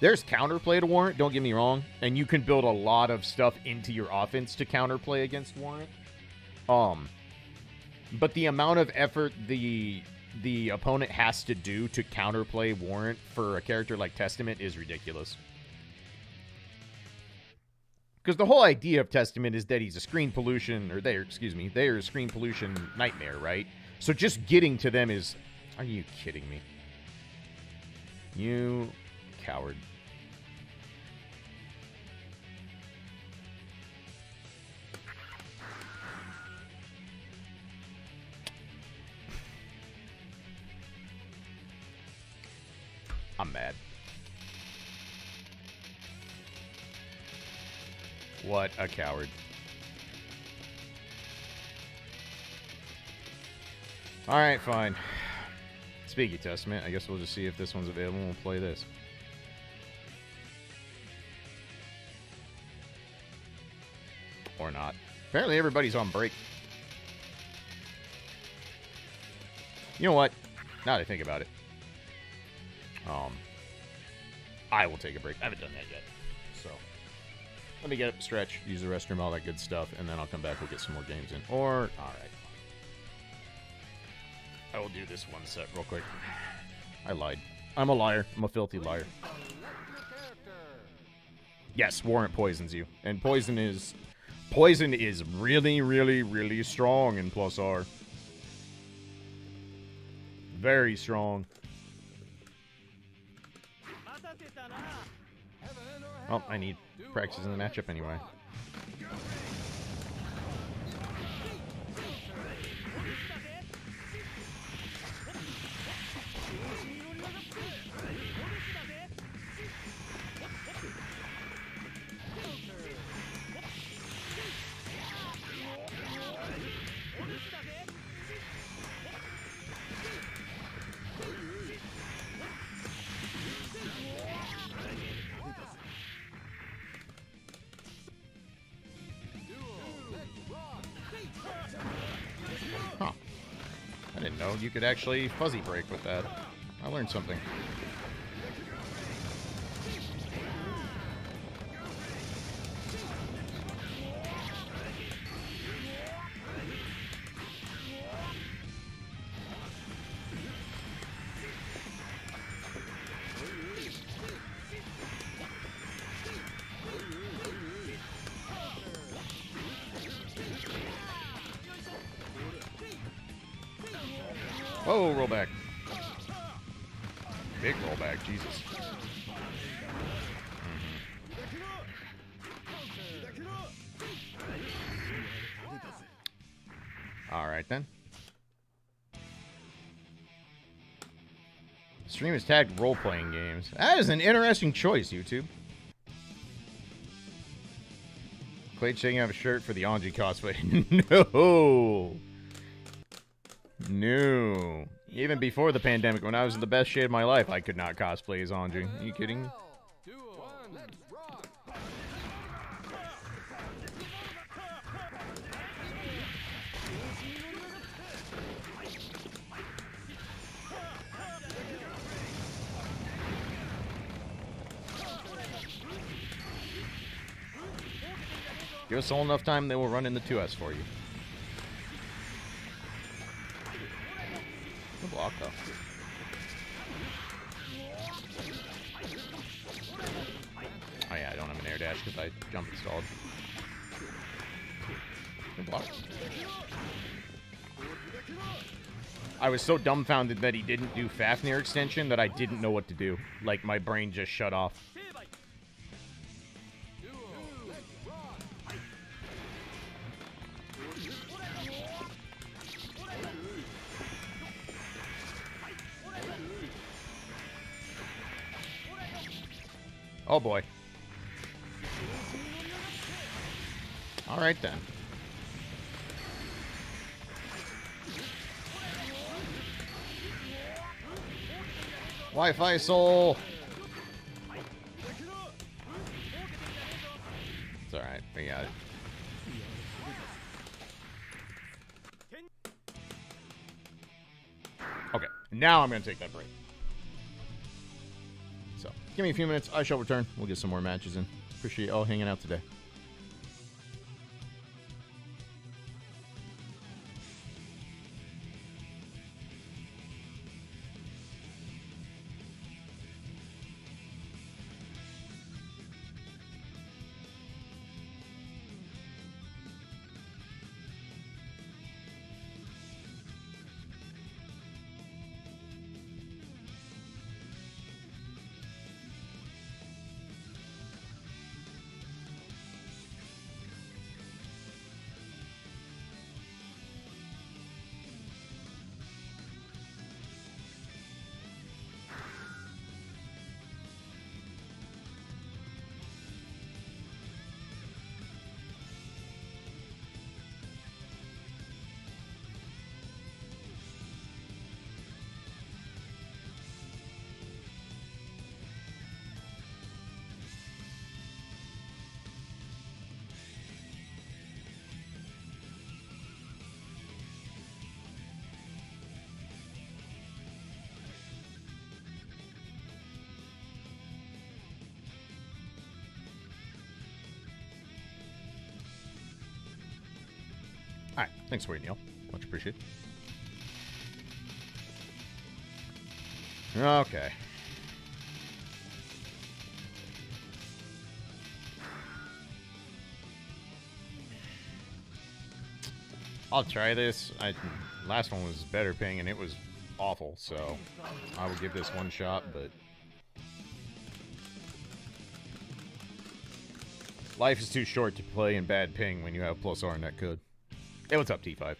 There's counterplay to Warrant, don't get me wrong, and you can build a lot of stuff into your offense to counterplay against Warrant. Um but the amount of effort the the opponent has to do to counterplay Warrant for a character like Testament is ridiculous. Because the whole idea of Testament is that he's a screen pollution, or they're, excuse me, they're a screen pollution nightmare, right? So just getting to them is. Are you kidding me? You coward. I'm mad. What a coward. Alright, fine. Speaky Testament. I guess we'll just see if this one's available and we'll play this. Or not. Apparently everybody's on break. You know what? Now that I think about it. Um, I will take a break. I haven't done that yet. So, let me get up, stretch, use the restroom, all that good stuff, and then I'll come back. We'll get some more games in. Or, all right. I will do this one set real quick. I lied. I'm a liar. I'm a filthy liar. Yes, Warrant poisons you. And poison is poison is really, really, really strong in plus R. Very strong. Well, I need practice in the matchup anyway. You could actually fuzzy break with that. I learned something. Stream is tagged role-playing games. That is an interesting choice, YouTube. Clay saying you have a shirt for the Anji cosplay. no. No. Even before the pandemic, when I was in the best shape of my life, I could not cosplay as Anji. Are you kidding me? Duel. One. Let's rock. All enough time, they will run in the 2S for you. Good block, though. Oh yeah, I don't have an air dash because I jump installed. Good block. I was so dumbfounded that he didn't do Fafnir extension that I didn't know what to do. Like, my brain just shut off. Oh boy. Alright then. Wi-Fi Sol. It's alright, we got it. Okay, now I'm gonna take that break. Give me a few minutes. I shall return. We'll get some more matches in. Appreciate you all hanging out today. All right. Thanks for waiting, Neil. Much appreciated. Okay. I'll try this. I last one was better ping and it was awful, so I will give this one shot, but life is too short to play in bad ping when you have plus R net code. Hey, what's up, T5?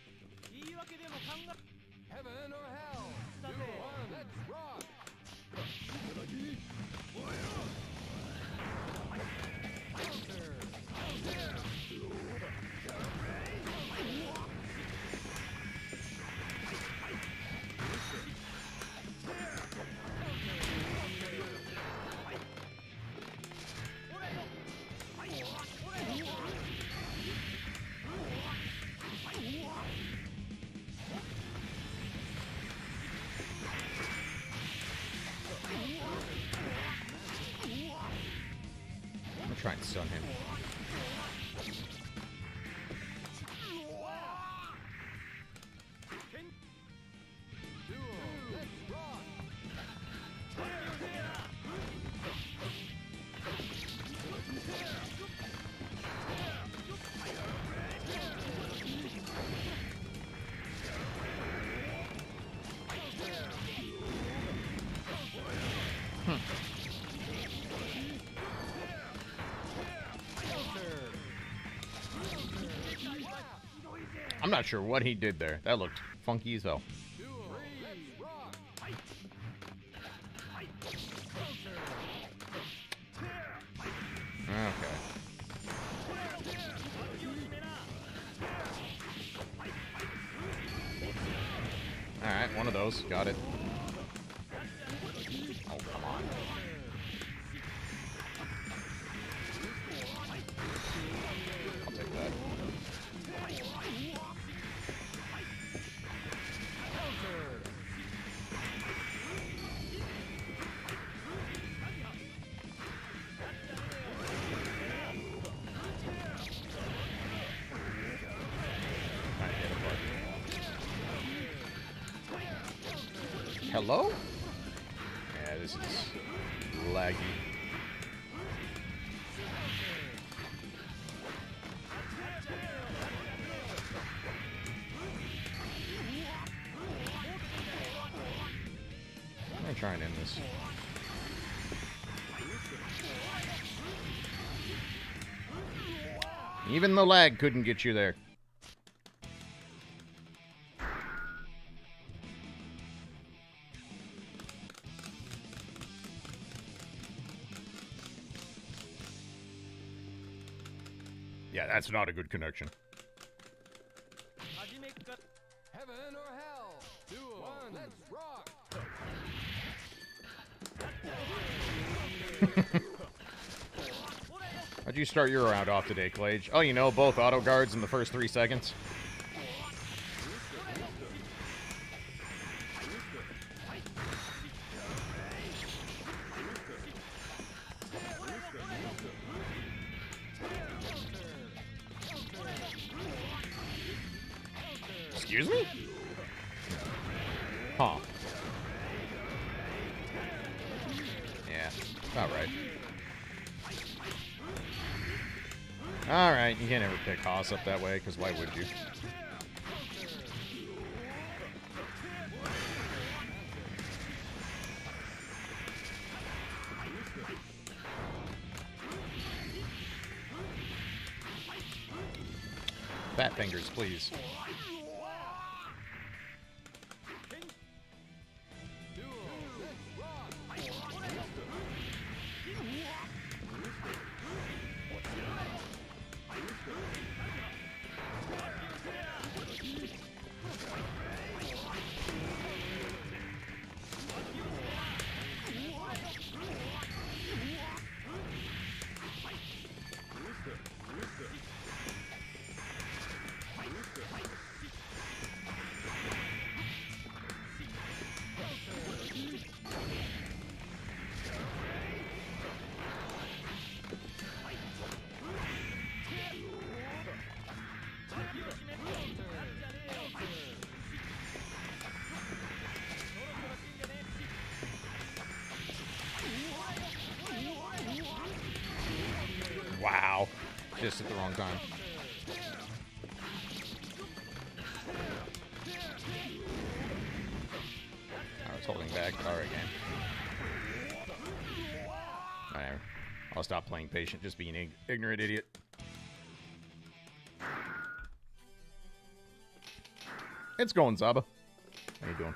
Sure what he did there. That looked funky as hell. Me try and end this. Even the lag couldn't get you there. Yeah, that's not a good connection. How'd you start your round off today, Klaige? Oh, you know, both auto guards in the first three seconds. You? Stop playing patient, just being ig- ignorant idiot. It's going, Zaba. How you doing?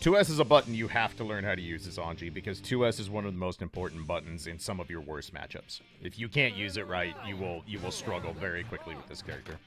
Your 2S is a button you have to learn how to use as Anji because 2S is one of the most important buttons in some of your worst matchups. If you can't use it right, you will you will struggle very quickly with this character.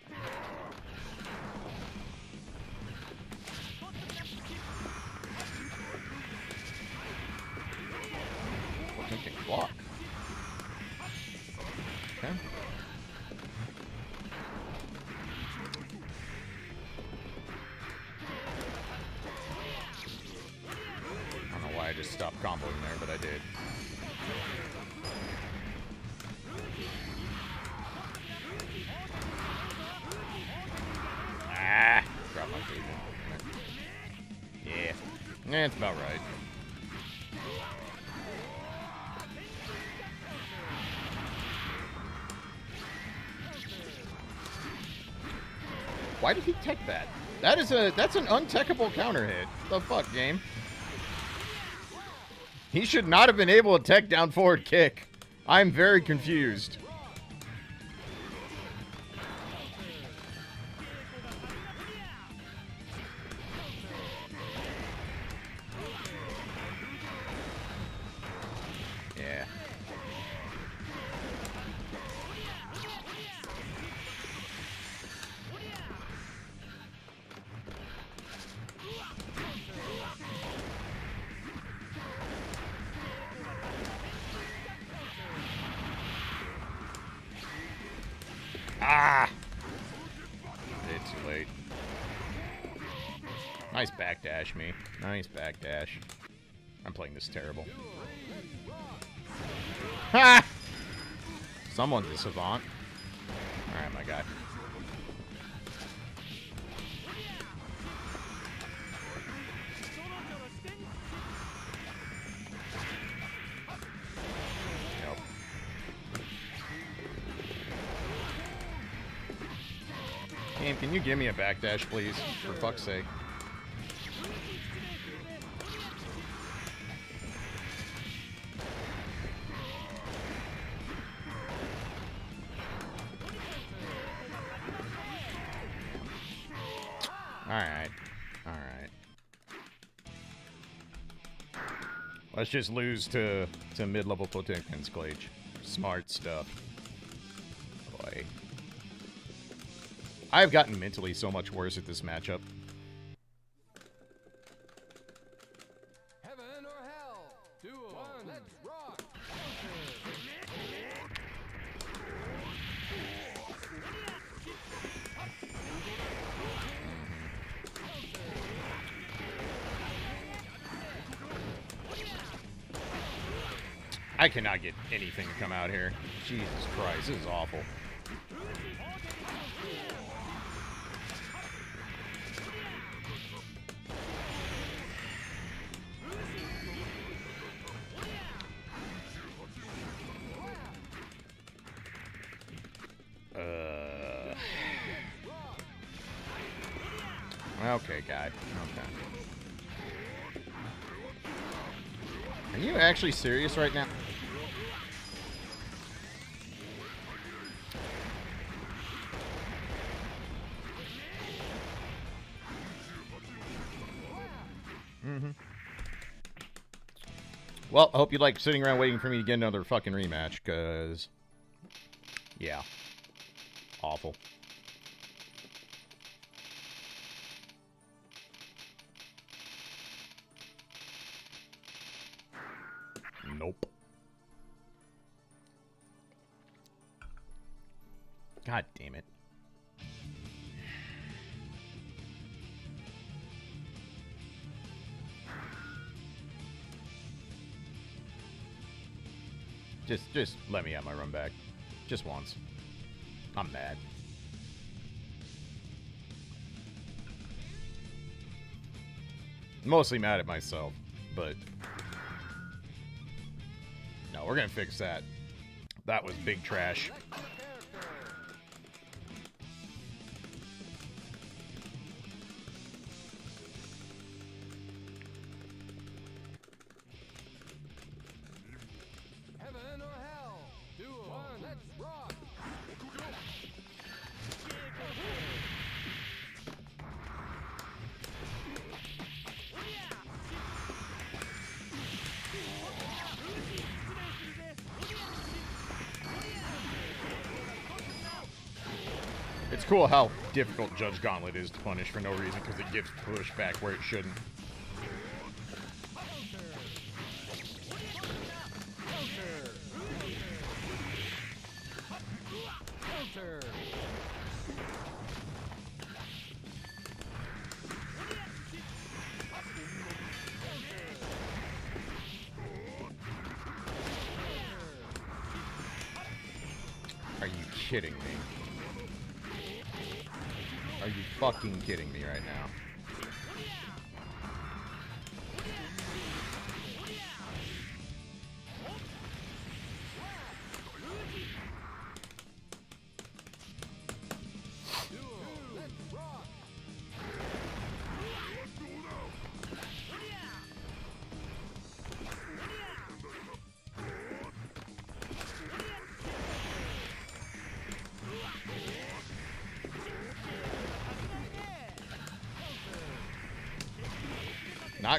Is a that's an untechable counter hit. The fuck, game? He should not have been able to tech down forward kick. I'm very confused. This terrible. Ha! Someone's a savant. Alright, my guy. Game, can you give me a backdash, please? For fuck's sake. Let's just lose to, to mid-level Potemkin's Klaige. Smart stuff. Boy. I've gotten mentally so much worse at this matchup. Cannot get anything to come out here. Jesus Christ, this is awful. Uh. Okay, guy. Okay. Are you actually serious right now? Well, I hope you like sitting around waiting for me to get another fucking rematch, because... Just let me have my run back. Just once. I'm mad. Mostly mad at myself, but no, we're gonna fix that. That was big trash. Cool how difficult Judge Gauntlet is to punish for no reason because it gets pushed back where it shouldn't.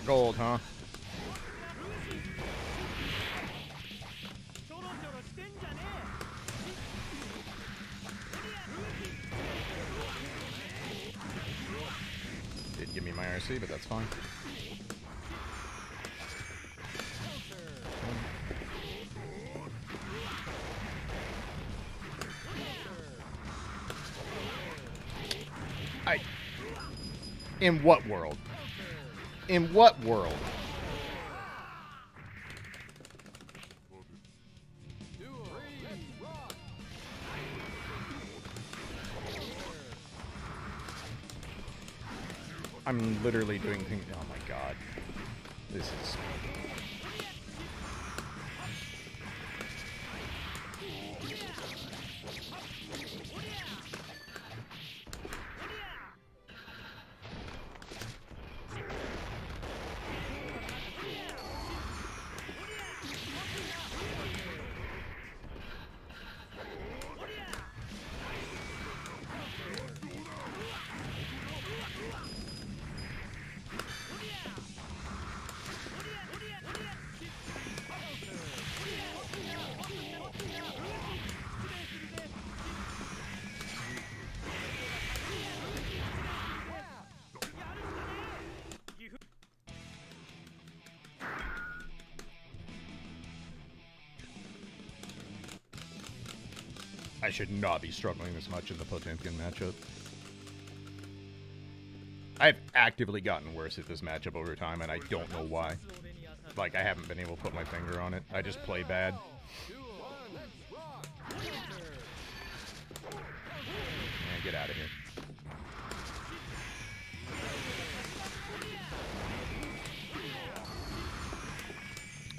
gold, huh? Did give me my RC, but that's fine. I... In what world? In what world? I'm literally doing things. Oh my god. I should not be struggling this much in the Potemkin matchup. I've actively gotten worse at this matchup over time, and I don't know why. Like, I haven't been able to put my finger on it. I just play bad. Man, get out of here.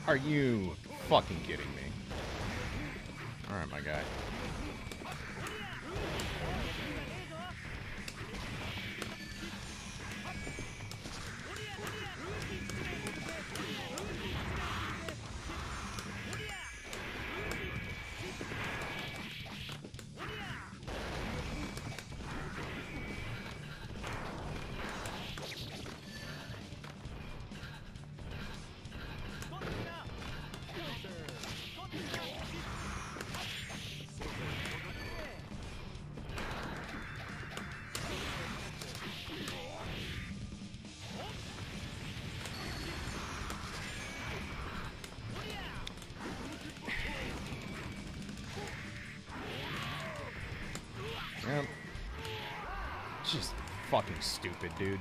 Are you fucking kidding me? Alright, my guy. Dude.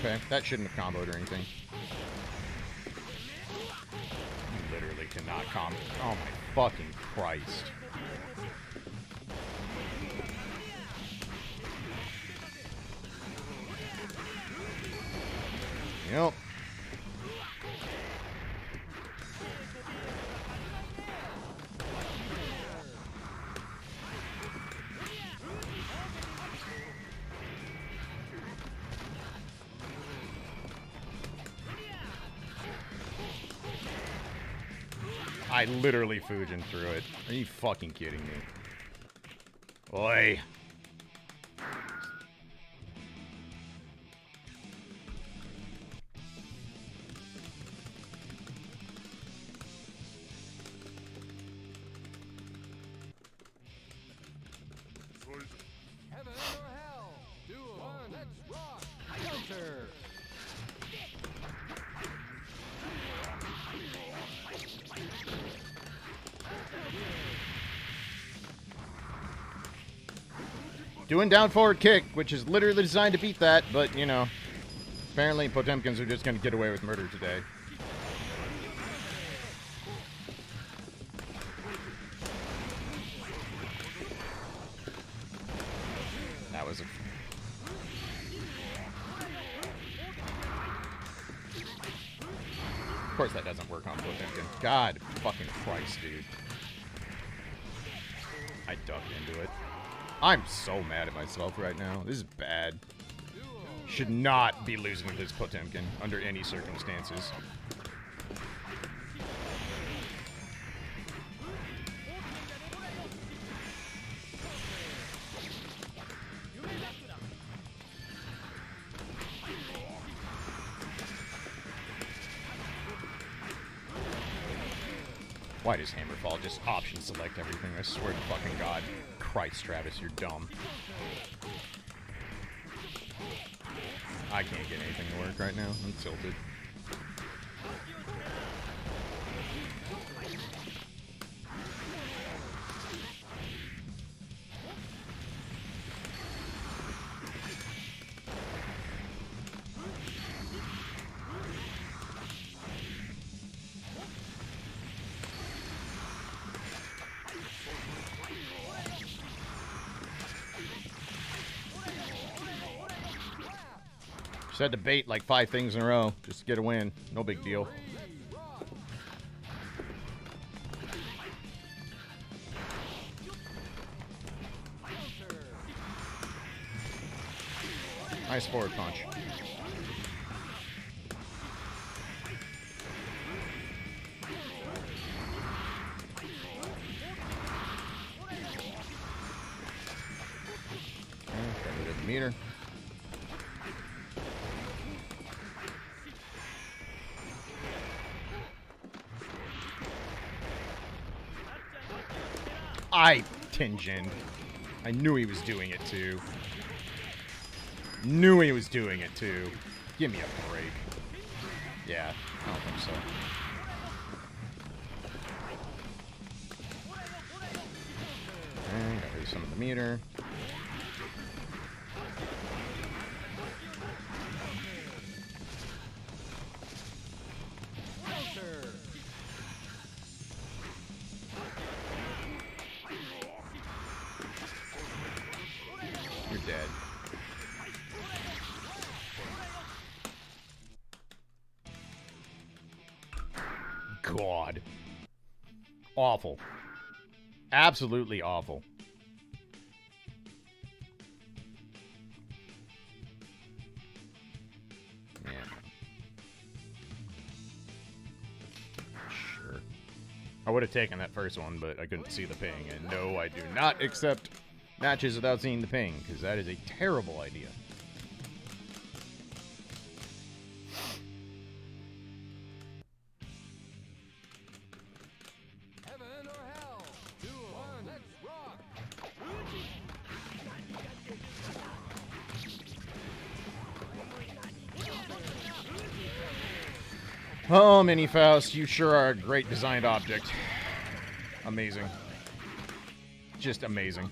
Okay, that shouldn't have comboed or anything. You literally cannot combo. Oh my fucking Christ. I literally Fujin through it. Are you fucking kidding me? Oi. Doing down forward kick, which is literally designed to beat that, but you know. Apparently Potemkins are just gonna get away with murder today. That was a Of course that doesn't work on Potemkin. God fucking Christ, dude. I ducked into it. I'm so mad at myself right now. This is bad. Should not be losing this Potemkin under any circumstances. Why does Hammerfall just option select everything? I swear to fucking god. Christ, Travis, you're dumb. I can't get anything to work right now. I'm tilted. Just had to bait like five things in a row just to get a win. No big deal. Nice forward punch. Meter. I Tinjin. I knew he was doing it too. Knew he was doing it too. Give me a break. Yeah, I don't think so. Okay, got some of the meter. Absolutely awful. Sure. I would have taken that first one, but I couldn't see the ping. And no, I do not accept matches without seeing the ping, because that is a terrible idea. Mini Faust, you sure are a great designed object. Amazing. Just amazing.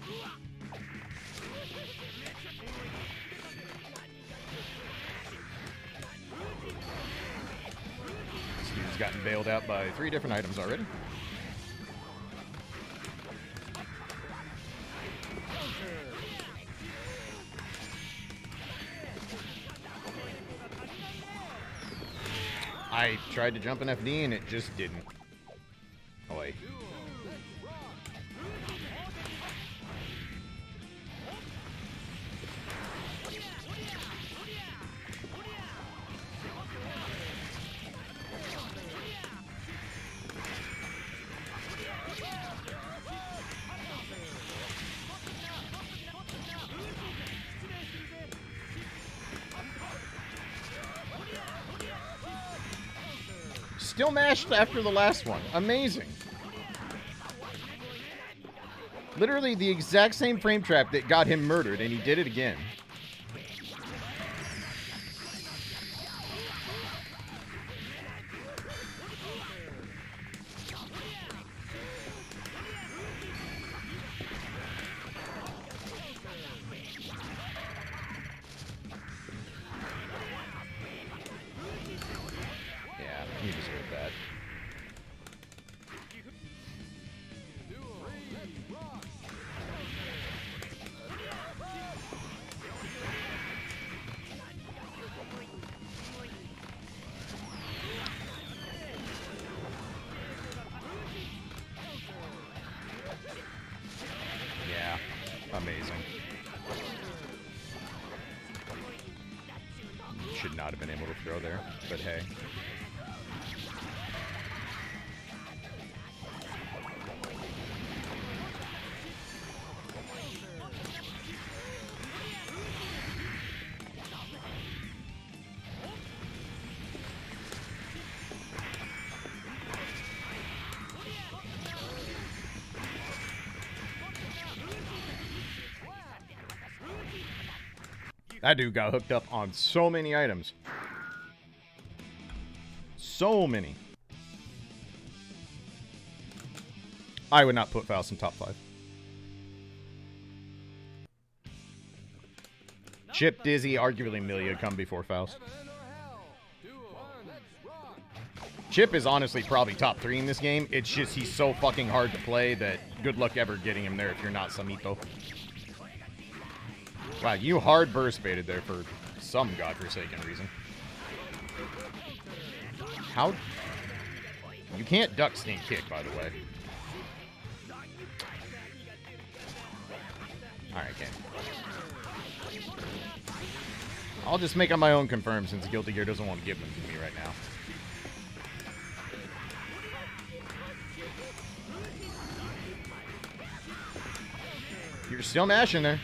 This dude's gotten bailed out by three different items already. I tried to jump an FD and it just didn't. Mashed after the last one. Amazing. Literally the exact same frame trap that got him murdered, and he did it again. That dude got hooked up on so many items. So many. I would not put Faust in top five. Chip, Dizzy, arguably Milia come before Faust. Chip is honestly probably top three in this game. It's just he's so fucking hard to play that good luck ever getting him there if you're not Samito. Wow, you hard burst baited there for some godforsaken reason. How? You can't duck sneak kick, by the way. Alright, game. I'll just make up my own confirm since Guilty Gear doesn't want to give them to me right now. You're still mashing there.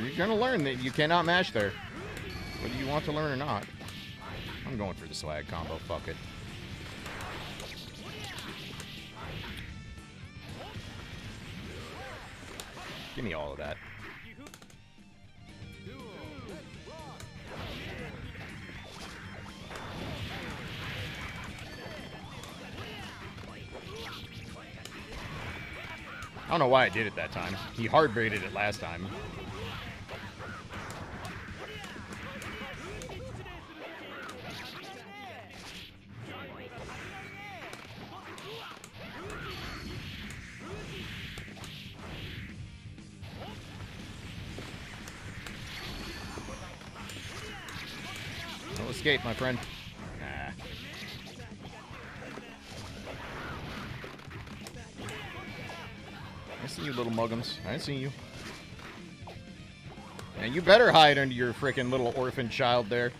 You're gonna learn that you cannot mash there. Whether you want to learn or not. I'm going for the swag combo, fuck it. Give me all of that. I don't know why I did it that time. He hard baited it last time. Escape, my friend. Nah. I see you, little muggums. I see you. And you better hide under your freaking little orphan child there.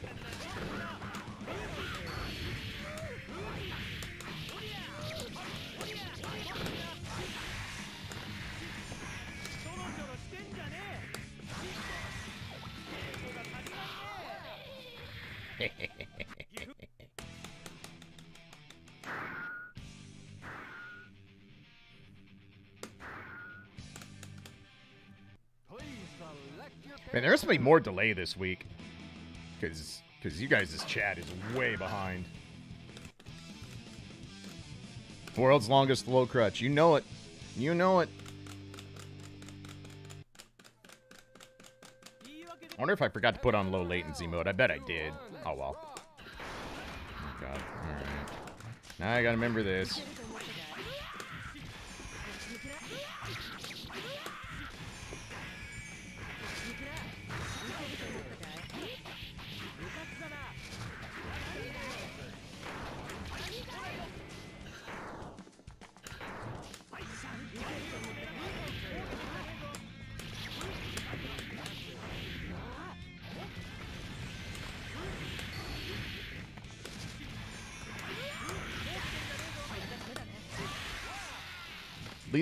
Your Man, there has to be more delay this week. Because because you guys' chat is way behind. World's longest low crutch. You know it. You know it. I wonder if I forgot to put on low latency mode. I bet I did. Oh well. Oh god. Alright. Now I gotta remember this.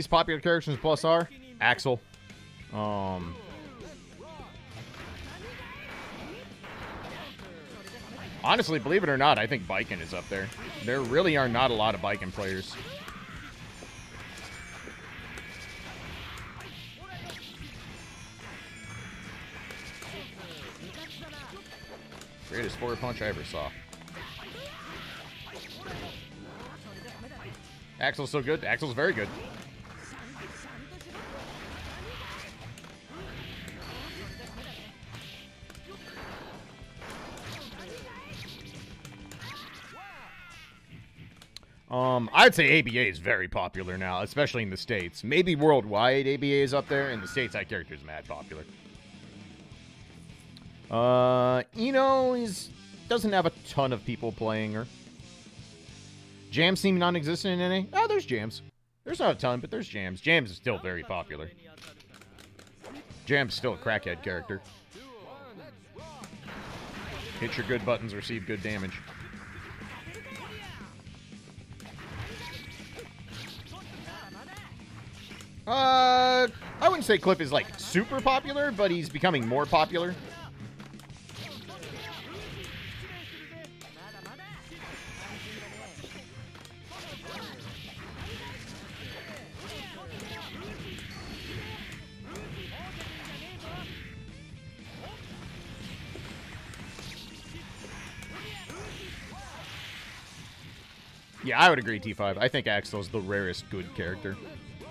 'Least popular characters plus R? Axel. Um. Honestly, believe it or not, I think Baiken is up there. There really are not a lot of Baiken players. Greatest forward punch I ever saw. Axel's so good. Axel's very good. I'd say ABA is very popular now, especially in the States. Maybe worldwide ABA is up there. In the States, that character is mad popular. Uh, I-No is doesn't have a ton of people playing her. Jams seem non-existent in NA. Oh, there's jams. There's not a ton, but there's jams. Jams is still very popular. Jam's still a crackhead character. Hit your good buttons, receive good damage. wouldn't say Cliff is like super popular, but he's becoming more popular. Yeah, I would agree, T5. I think Axel's the rarest good character.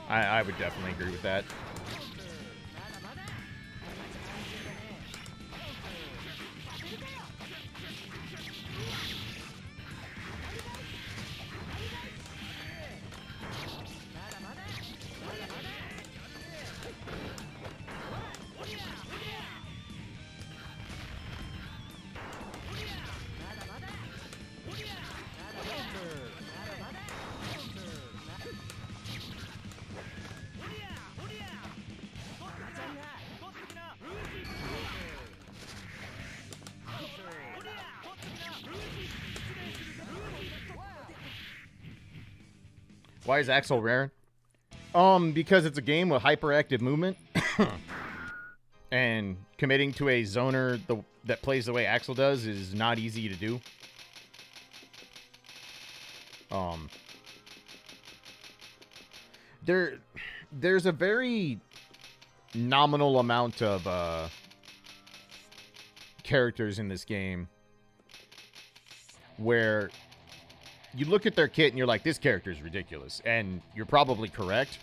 I, I would definitely agree with that. Is Axel rare? Um, because it's a game with hyperactive movement, and committing to a zoner the, that plays the way Axel does is not easy to do. Um, there, there's a very nominal amount of uh, characters in this game where you look at their kit and you're like, this character is ridiculous, and you're probably correct.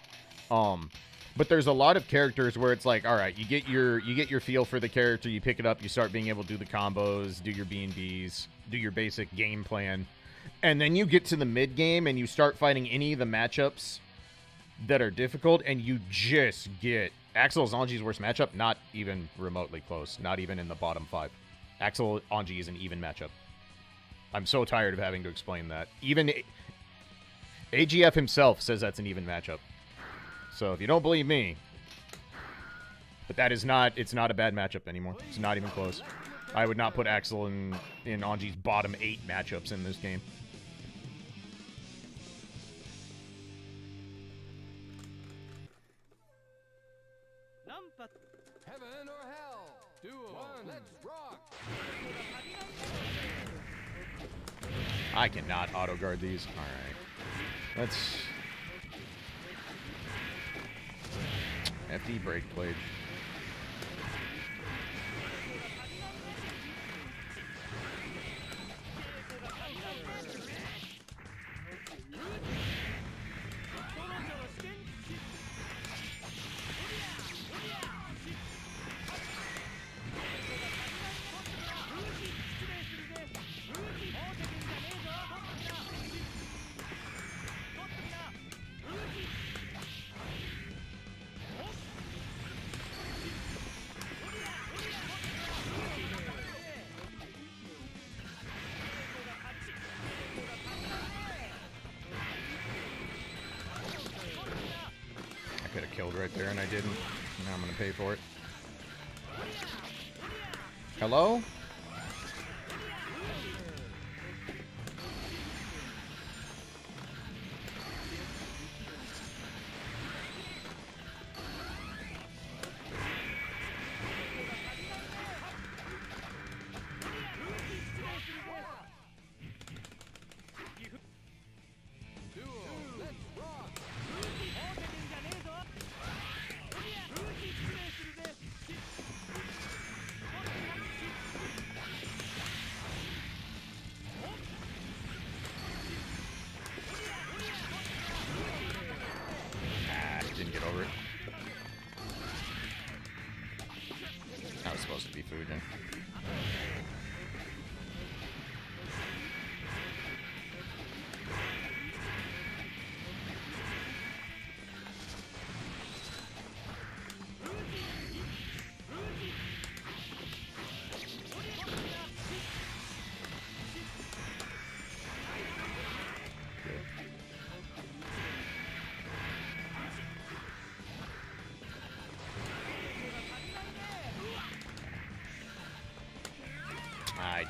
Um, but there's a lot of characters where it's like, all right, you get your you get your feel for the character, you pick it up, you start being able to do the combos, do your B and Bs, do your basic game plan, and then you get to the mid game and you start fighting any of the matchups that are difficult, and you just get Axel Anji's worst matchup, not even remotely close, not even in the bottom five. Axel Anji is an even matchup. I'm so tired of having to explain that. Even AGF himself says that's an even matchup. So if you don't believe me, but that is not it's not a bad matchup anymore. It's not even close. I would not put Axel in in Anji's bottom 8 matchups in this game. I cannot auto guard these. All right. Let's FD break blade. Pay for it. Hello?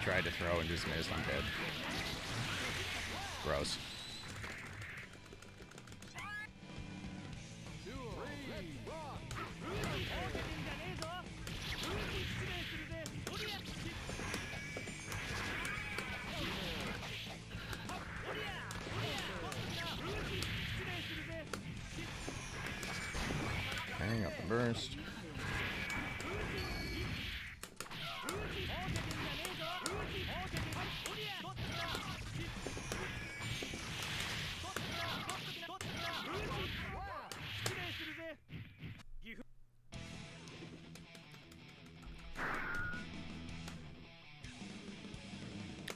Tried to throw and just missed. I'm dead.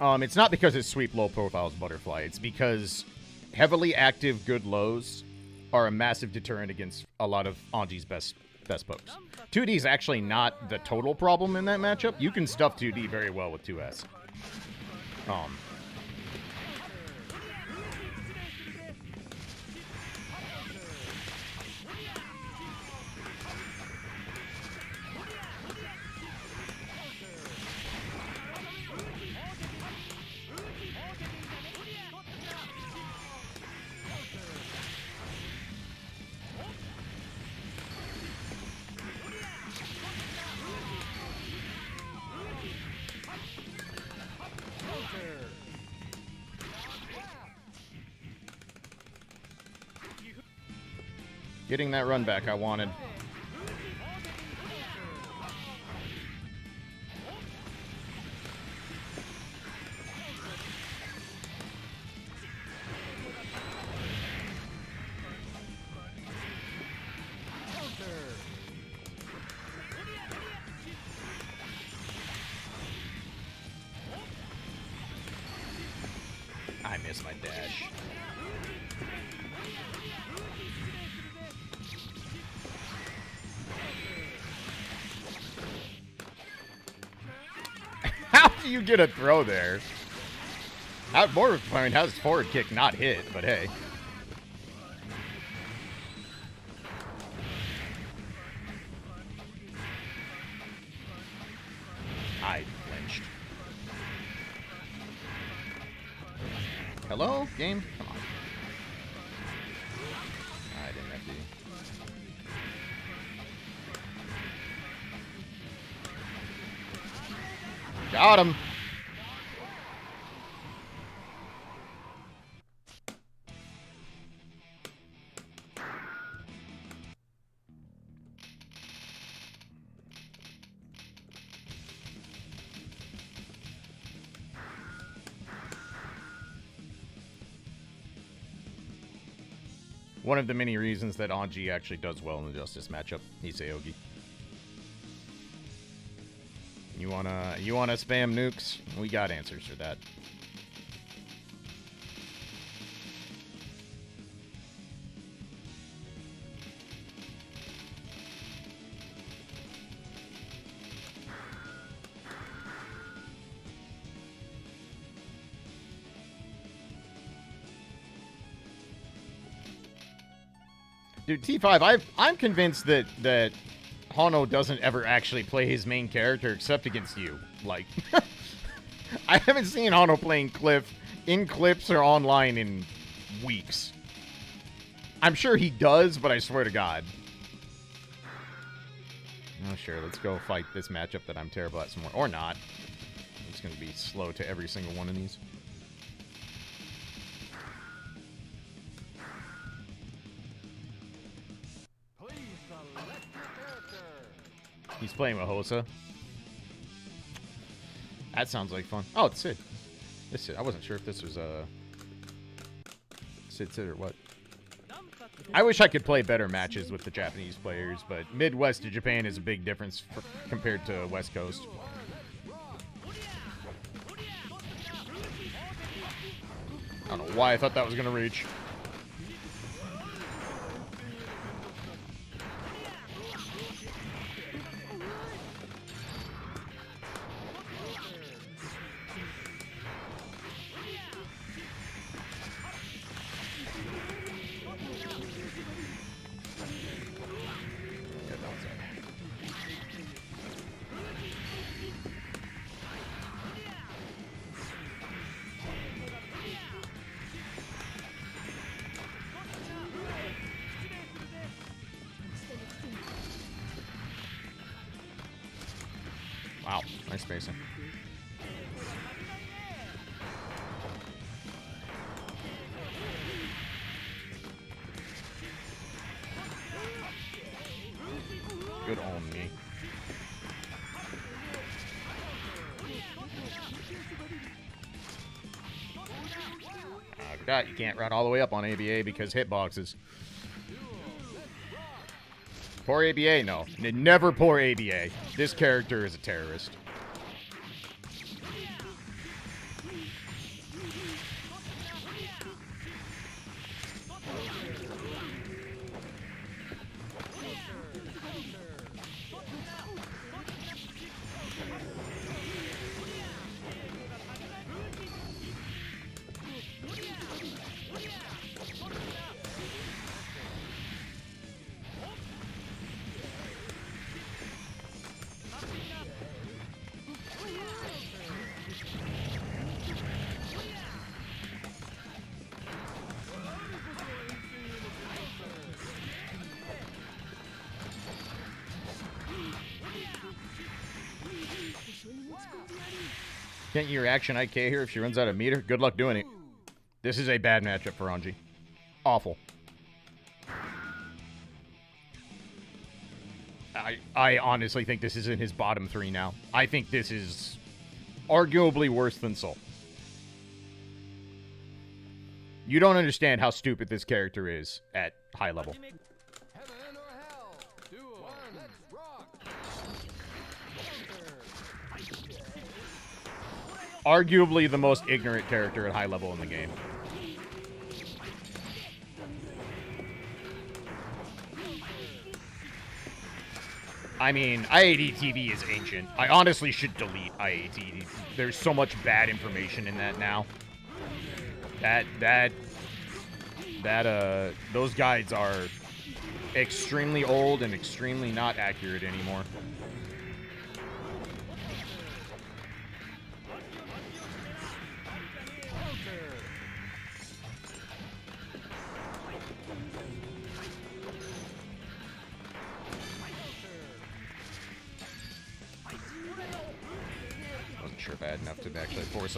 Um, it's not because it's sweep low profiles butterfly. It's because heavily active good lows are a massive deterrent against a lot of Anji's best best pokes. 2D is actually not the total problem in that matchup. You can stuff 2D very well with 2S. Um, getting that run back I wanted. I miss my dash. You get a throw there? How, more, I mean, how's forward kick not hit? But hey. One of the many reasons that Anji actually does well in the Justice matchup. Issei Ougi. You wanna you wanna spam nukes? We got answers for that. Dude, T5, i I'm convinced that that Hano doesn't ever actually play his main character except against you. Like, I haven't seen Hano playing Cliff in clips or online in weeks. I'm sure he does, but I swear to God. Oh, sure. Let's go fight this matchup that I'm terrible at some more. Or not. It's going to be slow to every single one of these. Playing with Hosa. That sounds like fun. Oh, it's Sid. This Sid. I wasn't sure if this was uh, Sid Sid or what. I wish I could play better matches with the Japanese players, but Midwest to Japan is a big difference for, compared to West Coast. I don't know why I thought that was going to reach. Can't run all the way up on ABA because hitboxes. Poor ABA, no. Never poor ABA. This character is a terrorist. Can't you reaction IK here if she runs out of meter? Good luck doing it. This is a bad matchup for Anji. Awful. I I honestly think this is in his bottom three now. I think this is arguably worse than Sol. You don't understand how stupid this character is at high level. Arguably the most ignorant character at high level in the game. I mean, IAD TV is ancient. I honestly should delete IAD. There's so much bad information in that now. That that that uh those guides are extremely old and extremely not accurate anymore.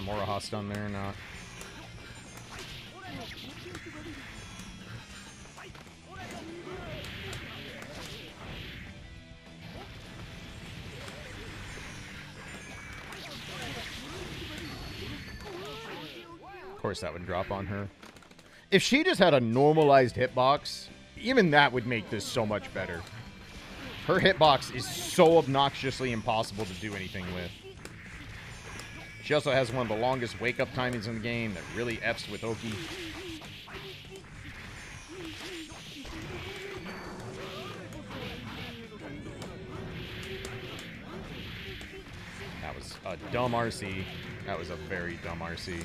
Moroha stun there or not. Of course, that would drop on her. If she just had a normalized hitbox, even that would make this so much better. Her hitbox is so obnoxiously impossible to do anything with. She also has one of the longest wake-up timings in the game that really F's with Oki. That was a dumb RC. That was a very dumb RC.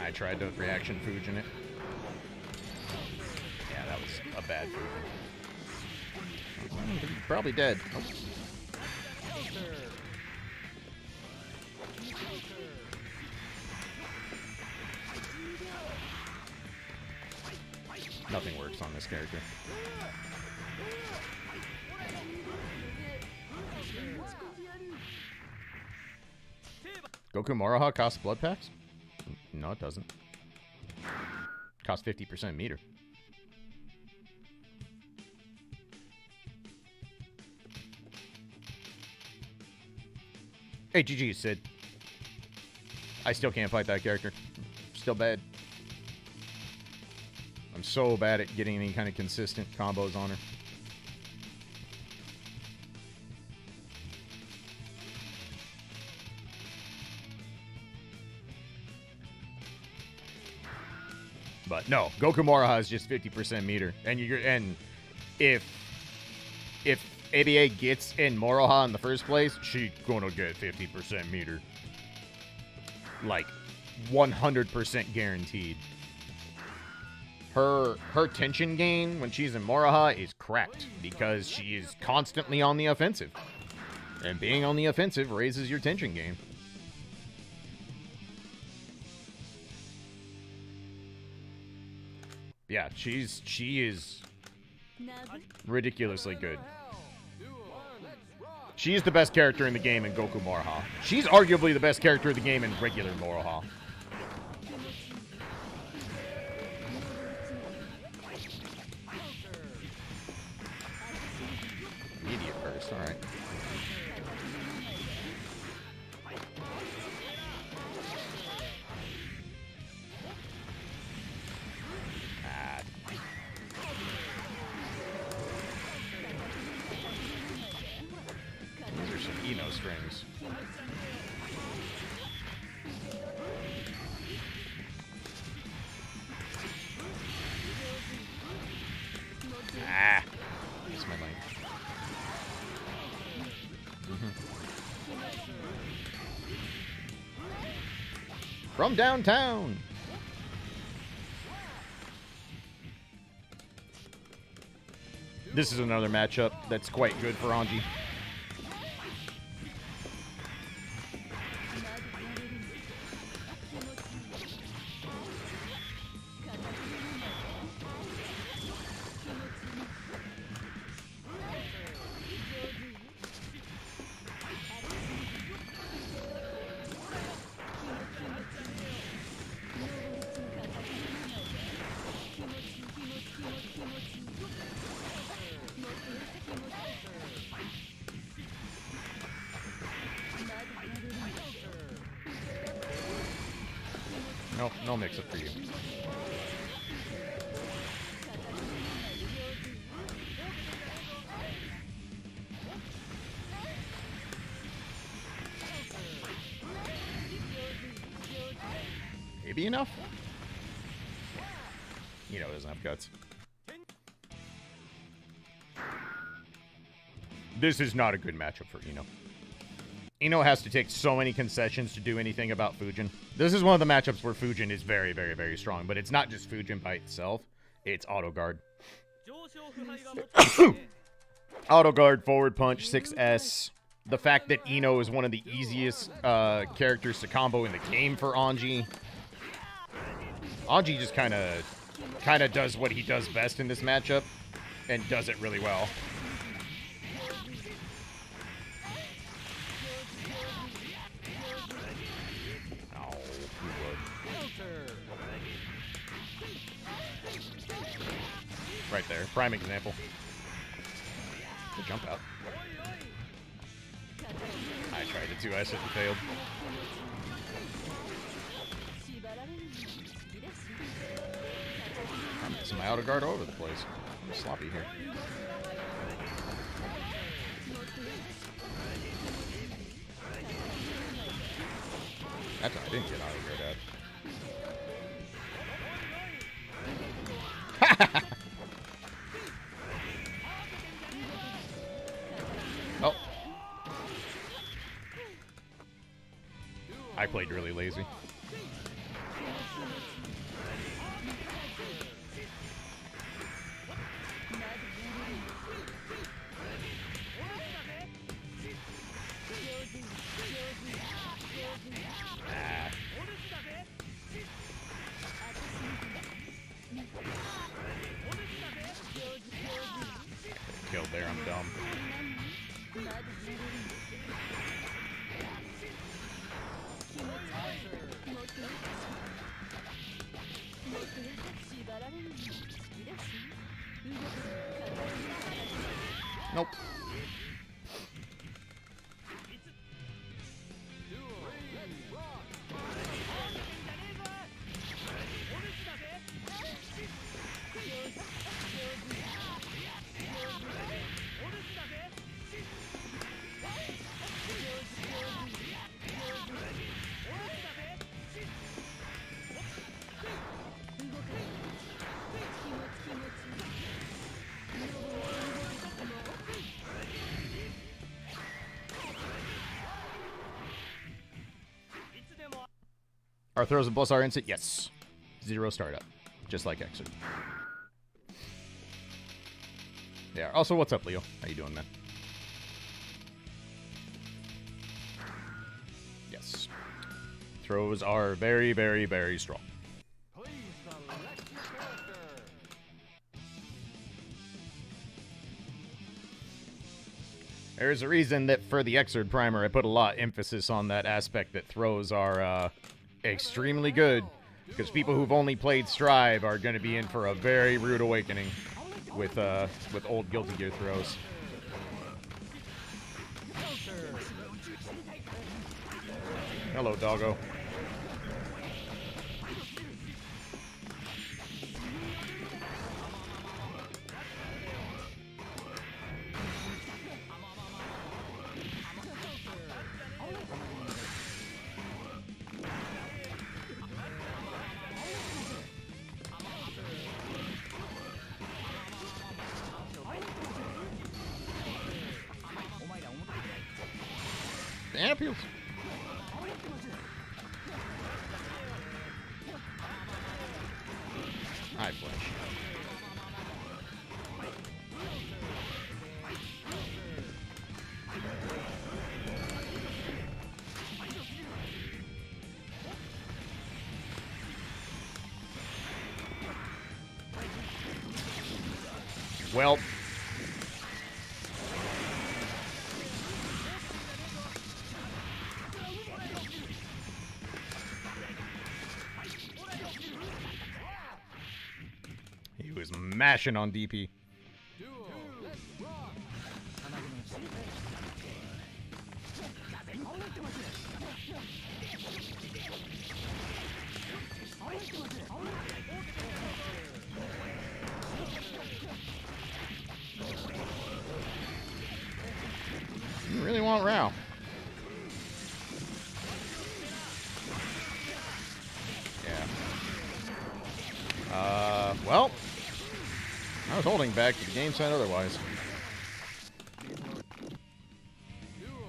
I tried to reaction Fujin it. Probably dead. Nothing works on this character. Goku Moroha costs blood packs? No, it doesn't. Costs 50% meter. Hey, GG, Sid. I still can't fight that character. Still bad. I'm so bad at getting any kind of consistent combos on her. But no, Goku is just 50% meter. And you're and if if ABA gets in Moroha in the first place, she's gonna get 50% meter. Like 100% guaranteed. Her her tension gain when she's in Moroha is cracked because she is constantly on the offensive. And being on the offensive raises your tension gain. Yeah, she's she is ridiculously good. She's the best character in the game in Goku Moroha. She's arguably the best character in the game in regular Moroha. Immediate burst, alright. Downtown. This is another matchup that's quite good for Anji. You know doesn't have guts. This is not a good matchup for I-No. I-No has to take so many concessions to do anything about Fujin. This is one of the matchups where Fujin is very, very, very strong, but it's not just Fujin by itself. It's auto guard. auto guard, forward punch, 6S. The fact that I-No is one of the easiest uh, characters to combo in the game for Anji. Anji just kind of kind of does what he does best in this matchup and does it really well. Right there. Prime example. Good jump out. I tried it too. I said failed. Missing my auto guard all over the place. I'm sloppy here. That's I didn't get auto guard out. oh. I played really lazy. Are throws and plus our instant? Yes. Zero startup. Just like Xrd. Yeah. Also, what's up, Leo? How you doing, man? Yes. Throws are very, very, very strong. There's a reason that for the Xrd primer, I put a lot of emphasis on that aspect that throws are uh, extremely good. Because people who've only played Strive are going to be in for a very rude awakening with uh, with old Guilty Gear throws. Hello, doggo. On DP. Back, but the game said otherwise.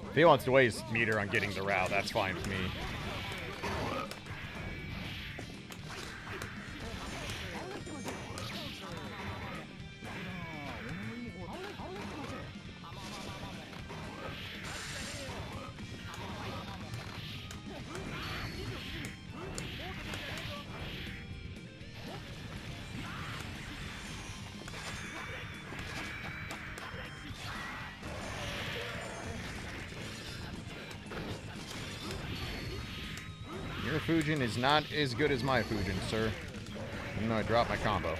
If he wants to waste meter on getting the Raoh, that's fine with me. Fujin is not as good as my Fujin, sir. Even though I dropped my combo.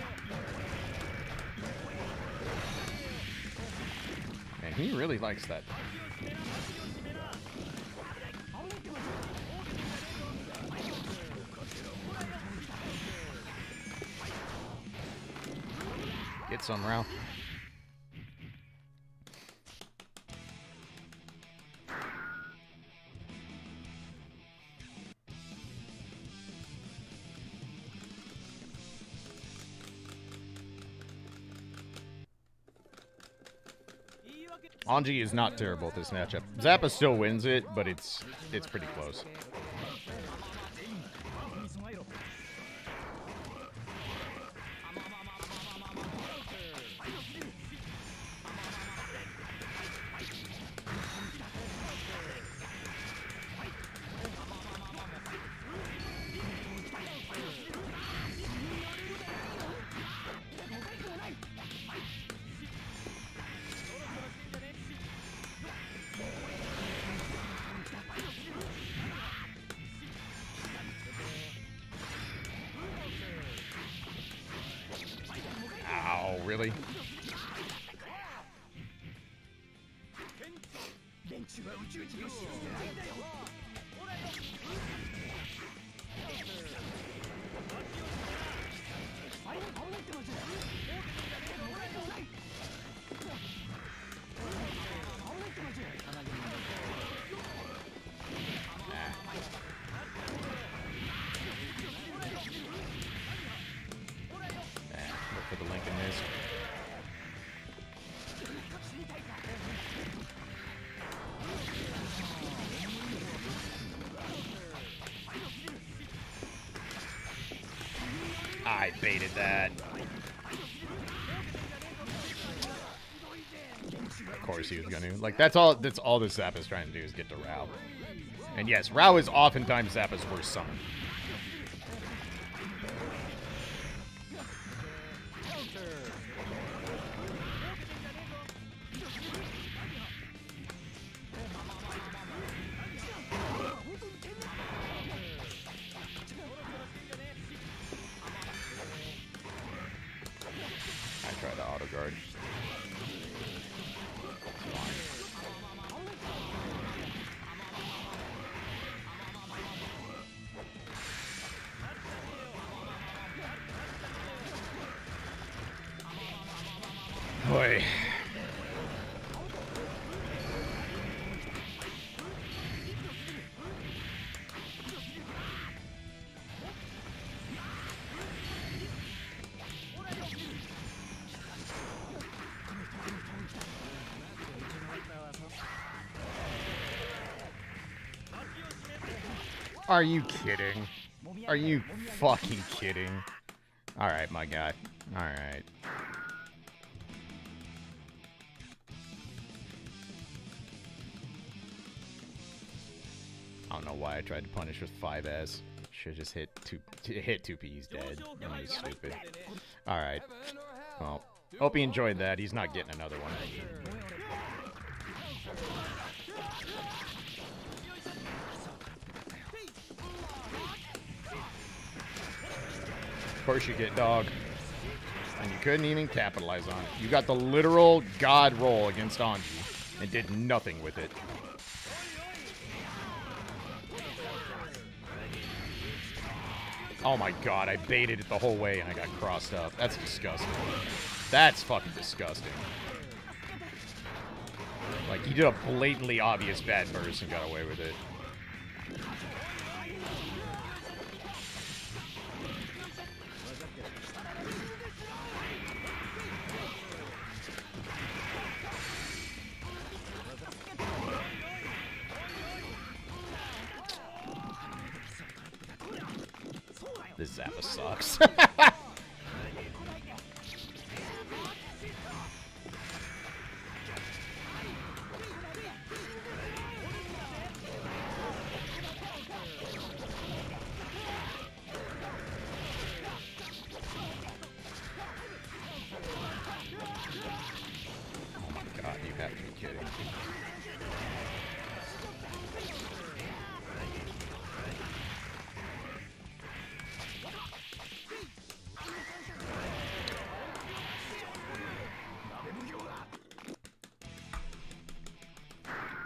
And he really likes that. Get some, Ralph. Anji is not terrible at this matchup. Zappa still wins it, but it's it's pretty close. Baited that. Of course he was gonna. Like that's all that's all this Zap is trying to do is get to Raoh. And yes, Raoh is oftentimes Zappa's worst summon. Are you kidding? Are you fucking kidding? Alright, my guy. Alright. I don't know why I tried to punish with 5S. Should just hit two hit two P's dead. Stupid. Alright. Well, hope he enjoyed that. He's not getting another one. Course you get dog. And you couldn't even capitalize on it. You got the literal god roll against Anji and did nothing with it. Oh my god, I baited it the whole way and I got crossed up. That's disgusting. That's fucking disgusting. Like, he did a blatantly obvious bad burst and got away with it.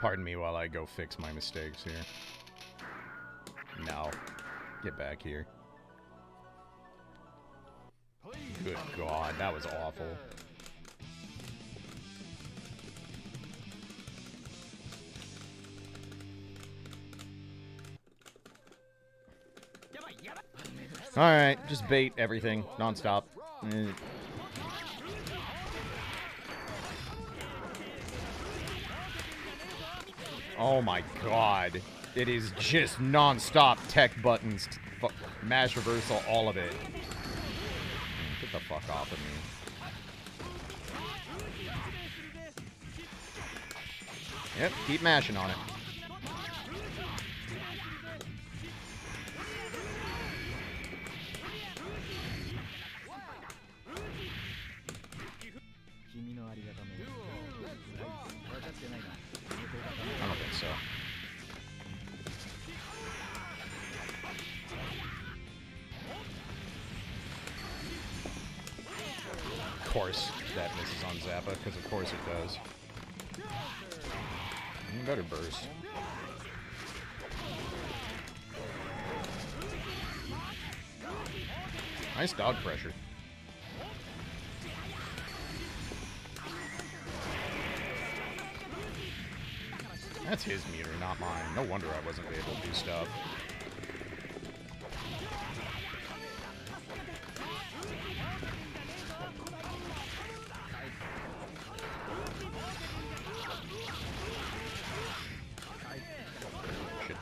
Pardon me while I go fix my mistakes here. No. Get back here. Good god, that was awful. Alright, just bait everything, nonstop. Eh, Oh my god. It is just non-stop tech buttons, mash reversal, all of it. Get the fuck off of me. Yep, keep mashing on it.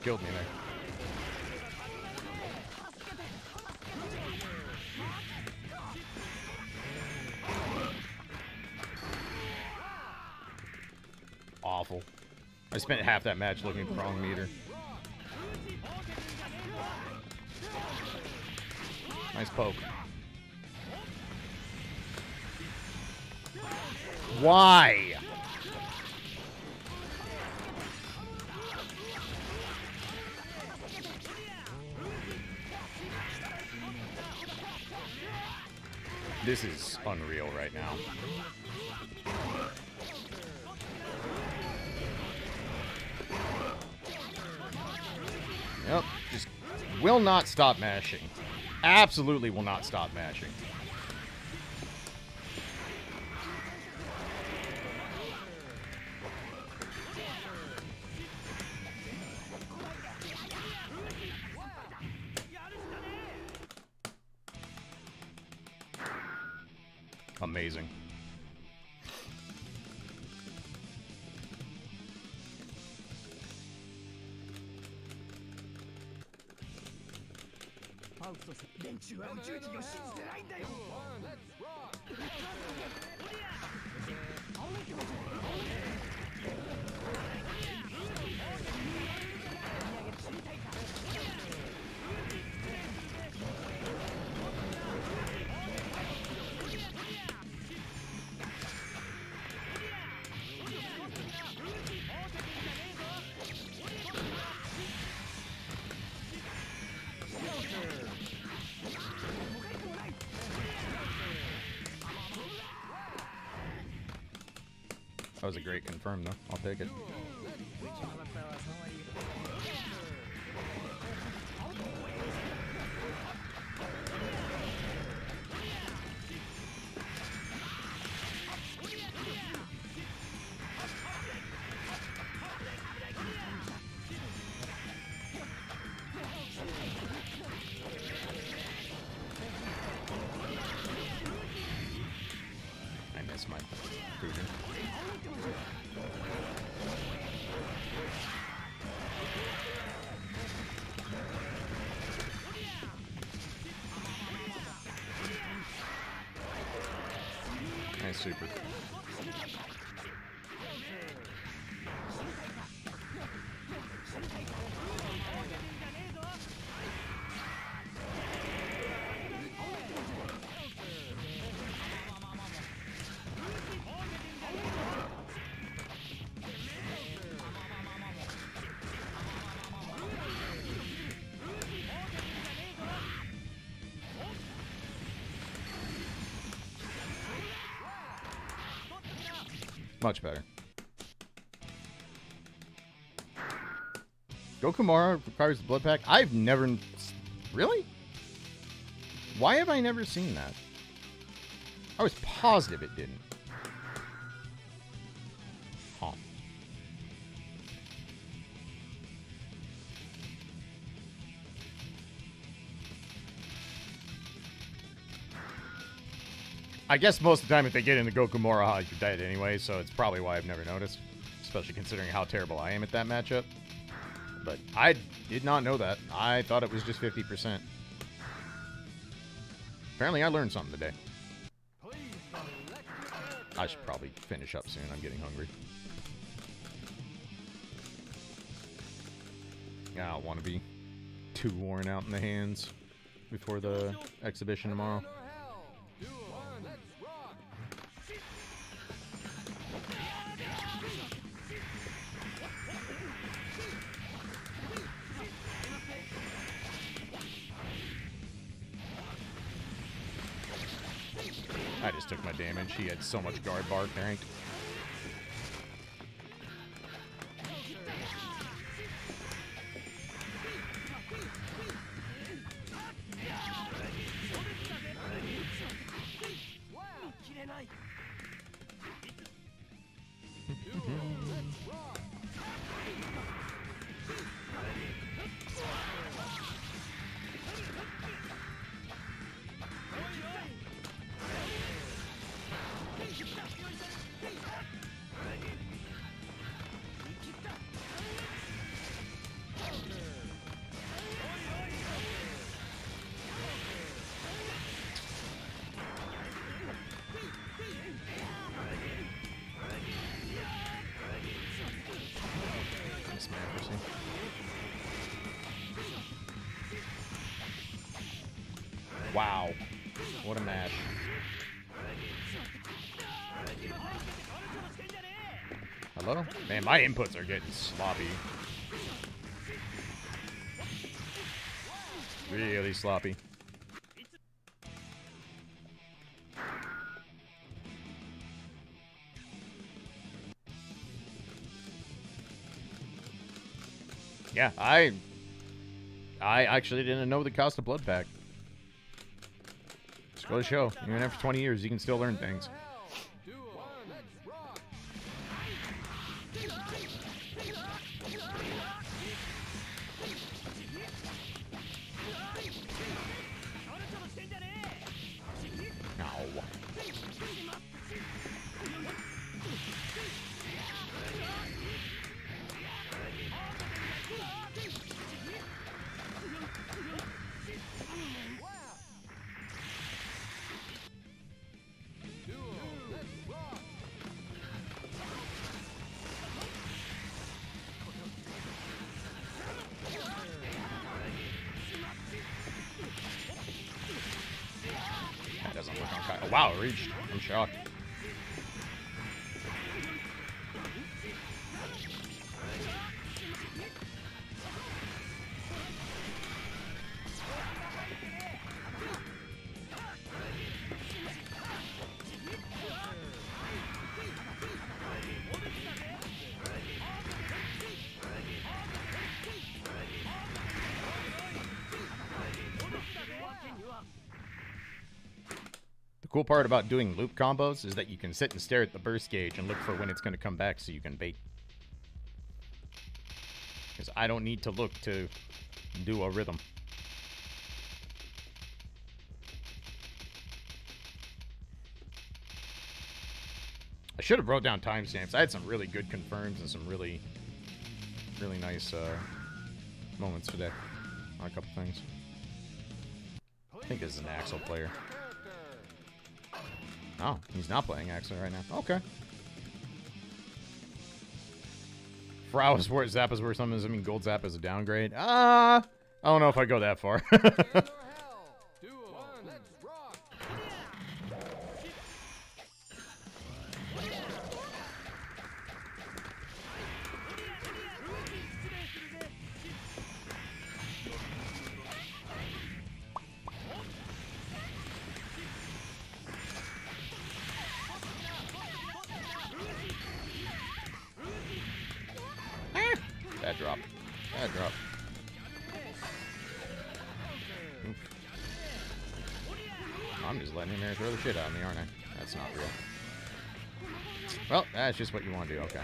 Killed me there. Awful. I spent half that match looking for wrong meter. Nice poke. Why? Stop mashing. Absolutely will not stop mashing. A great confirm, though. I'll take it. Super. Much better. Goku Moroha requires the blood pack. I've never. Really? Why have I never seen that? I was positive it didn't. I guess most of the time if they get into Goku Gokumura, you're dead anyway, so it's probably why I've never noticed. Especially considering how terrible I am at that matchup. But I did not know that. I thought it was just 50%. Apparently I learned something today. I should probably finish up soon. I'm getting hungry. I don't want to be too worn out in the hands before the exhibition tomorrow. Had so much guard bar cranked. My inputs are getting sloppy. Really sloppy. Yeah, I I actually didn't know the cost of blood pack. Just go to show. Even after 20 years, you can still learn things. Part about doing loop combos is that you can sit and stare at the burst gauge and look for when it's going to come back so you can bait. Because I don't need to look to do a rhythm. I should have wrote down timestamps. I had some really good confirms and some really, really nice uh, moments today on a couple things. I think this is an Axel player. Oh, he's not playing Axel right now. Okay. Frau is worth, Zap is worth something. Does that mean Gold Zap is a downgrade? Ah, I don't know if I go that far. drop. Bad drop. Oof. I'm just letting him throw the shit out of me, aren't I? That's not real. Well, that's just what you want to do. Okay.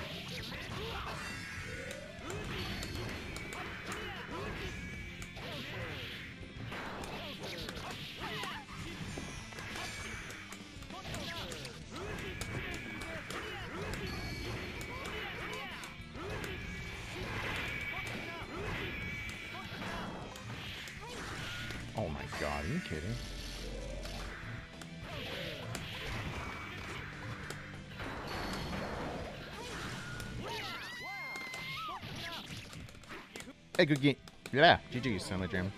Hey, good game. Yeah, GG, Sandler Jam.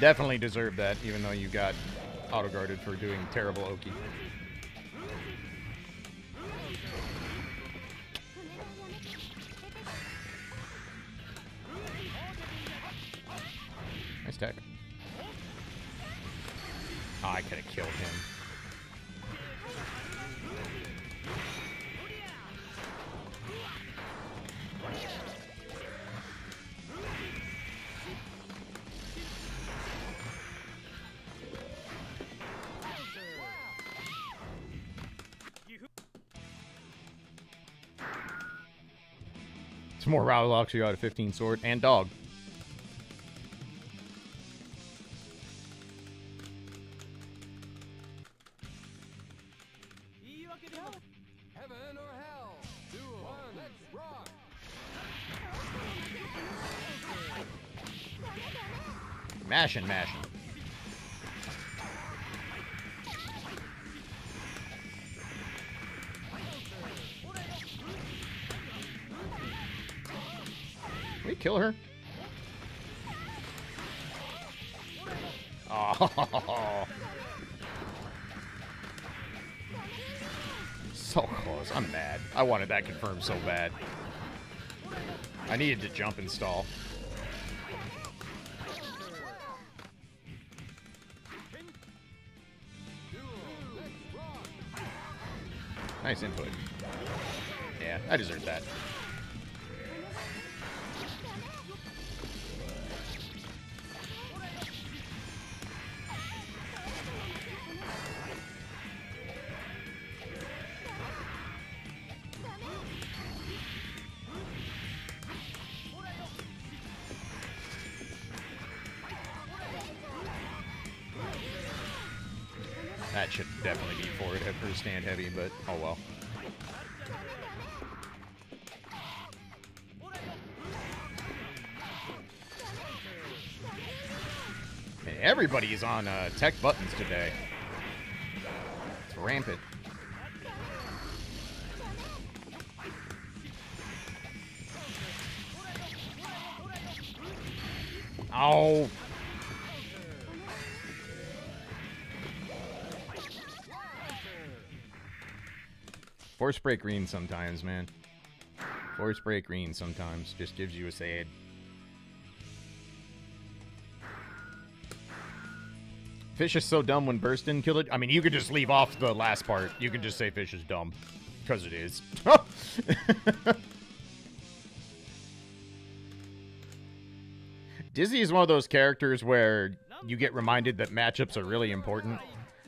Definitely deserved that, even though you got auto guarded for doing terrible Oki. More Raoh locks you out of 15 sword and dog. Heaven or hell. That confirmed so bad. I needed to jump install. Nice input. Stand heavy, but oh well. Everybody is on uh, tech buttons today. It's rampant. Break green sometimes, man. Force break green sometimes just gives you a sad. Fish is so dumb when burst in killed it. I mean, you could just leave off the last part. You could just say fish is dumb. Because it is. Dizzy is one of those characters where you get reminded that matchups are really important.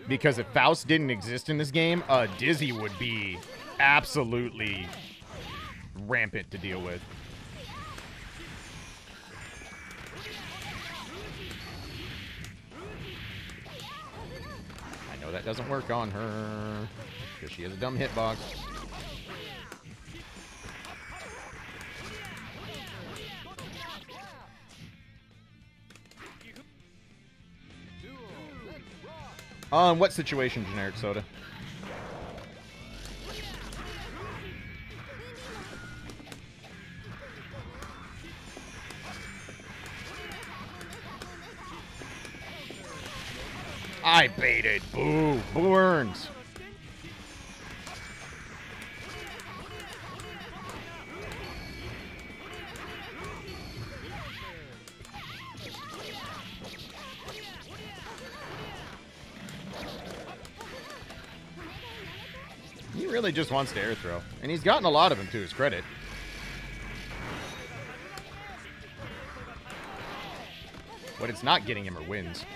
Because if Faust didn't exist in this game, uh, Dizzy would be absolutely rampant to deal with. I know that doesn't work on her because she has a dumb hitbox. Um, what situation, generic soda? Really just wants to air throw. And he's gotten a lot of them to his credit. What it's not getting him are wins.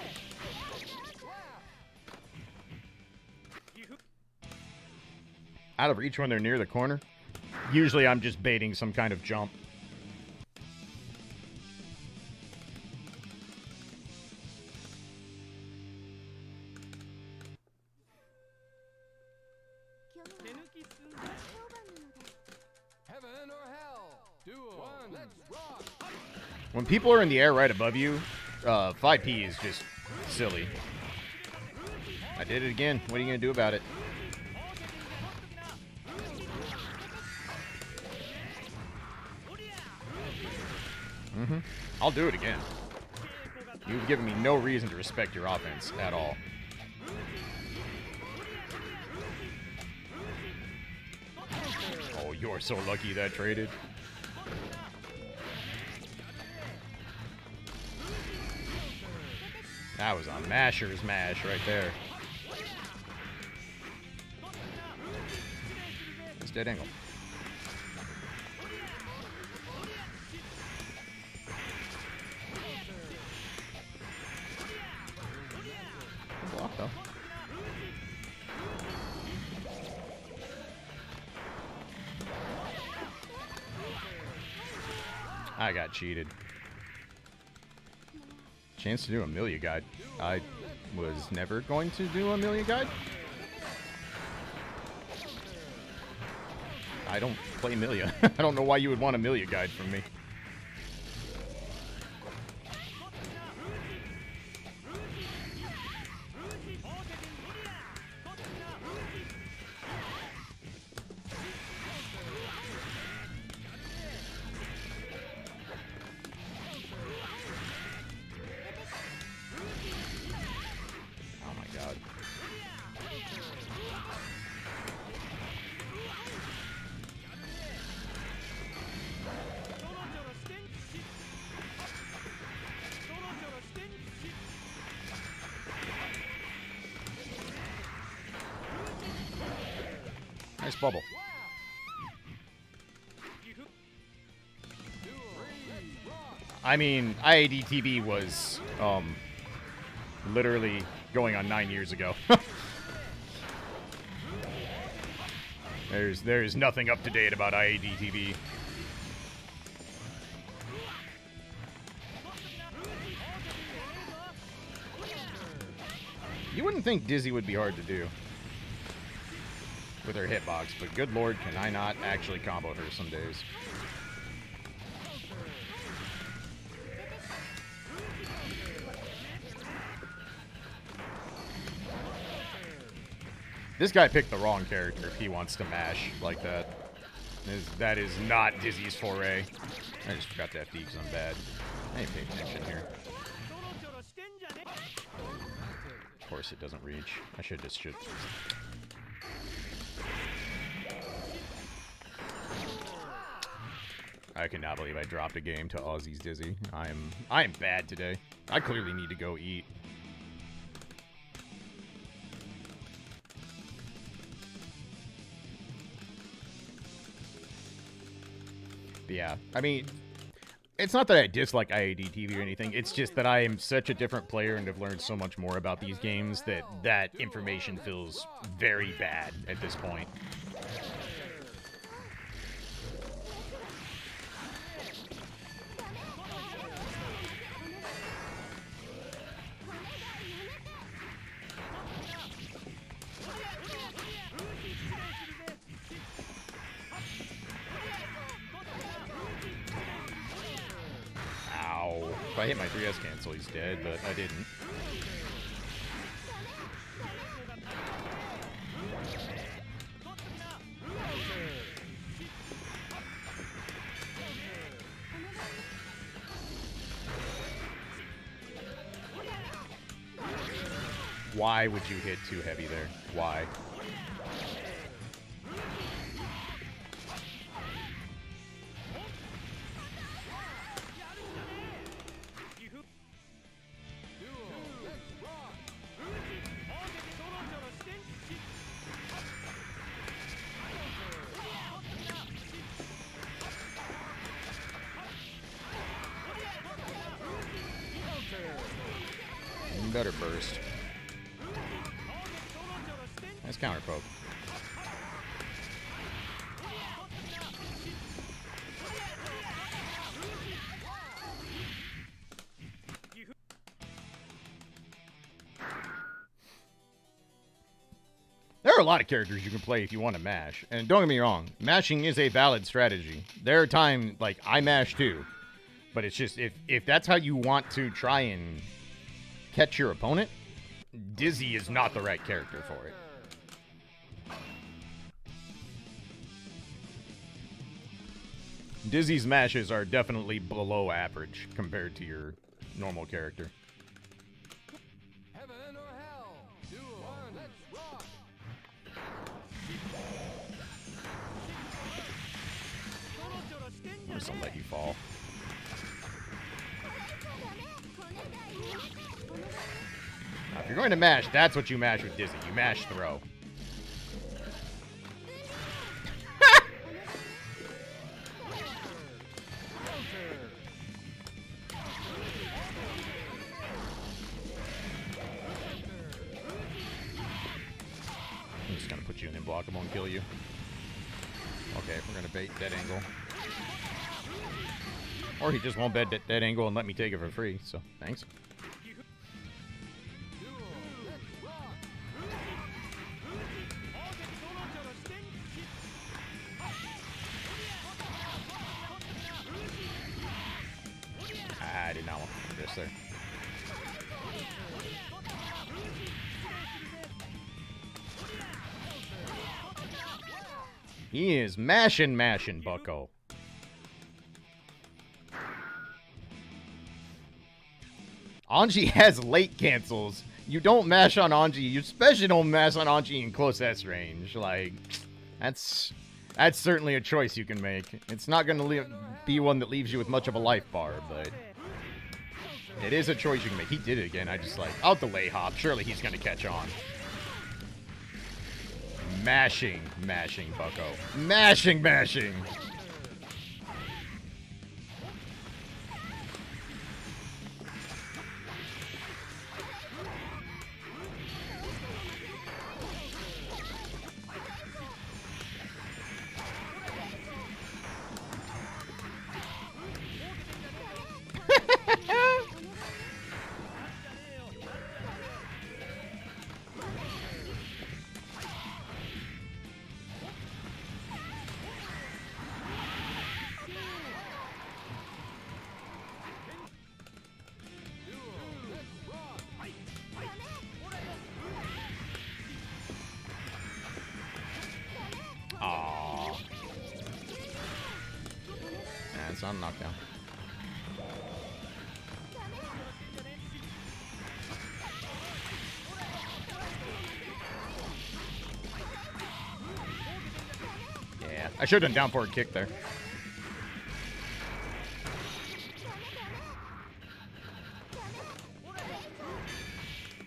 Out of each when they're near the corner, usually I'm just baiting some kind of jump. People are in the air right above you, uh, 5P is just silly. I did it again. What are you going to do about it? Mm-hmm. I'll do it again. You've given me no reason to respect your offense at all. Oh, you're so lucky that traded. That was a masher's mash right there. It's dead angle. Block though. I got cheated. Chance to do a Amelia Guide. I was never going to do Amelia Guide. I don't play Amelia. I don't know why you would want Amelia Guide from me. I mean, IADTV was um, literally going on nine years ago. there's there's nothing up to date about IADTV. You wouldn't think Dizzy would be hard to do with her hitbox, but good lord, can I not actually combo her some days. This guy picked the wrong character if he wants to mash like that. That is not Dizzy's foray. I just forgot to FD because I'm bad. I ain't paying attention here. Of course it doesn't reach. I should just. I cannot believe I dropped a game to Aussie's Dizzy. I'm I am bad today. I clearly need to go eat. I mean, it's not that I dislike IAD TV or anything. It's just that I am such a different player and have learned so much more about these games that that information feels very bad at this point. Dead, but I didn't. Why would you hit too heavy there? Why? Better burst. Nice counter poke. There are a lot of characters you can play if you want to mash. And don't get me wrong, mashing is a valid strategy. There are times like I mash too. But it's just if if that's how you want to try and catch your opponent, Dizzy is not the right character for it. Dizzy's mashes are definitely below average compared to your normal character. If to mash, that's what you mash with Dizzy. You mash throw. I'm just gonna put you in and block him, won't kill you. Okay, we're gonna bait that angle. Or he just won't that, that angle and let me take it for free, so thanks. Is mashing, bucko. Anji has late cancels. You don't mash on Anji. You especially don't mash on Anji in close S range. Like, that's that's certainly a choice you can make. It's not going to be one that leaves you with much of a life bar, but it is a choice you can make. He did it again. I just like, I'll delay hop. Surely he's going to catch on. Mashing, mashing, bucko. Mashing, mashing. I should have done down forward kick there.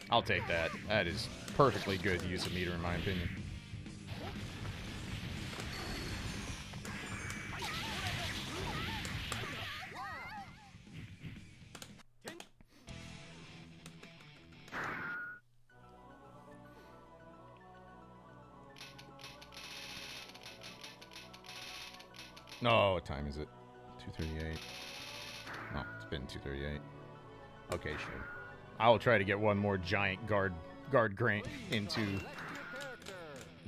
I'll take that. That is perfectly good use of meter in my opinion. I will try to get one more giant guard guard grant into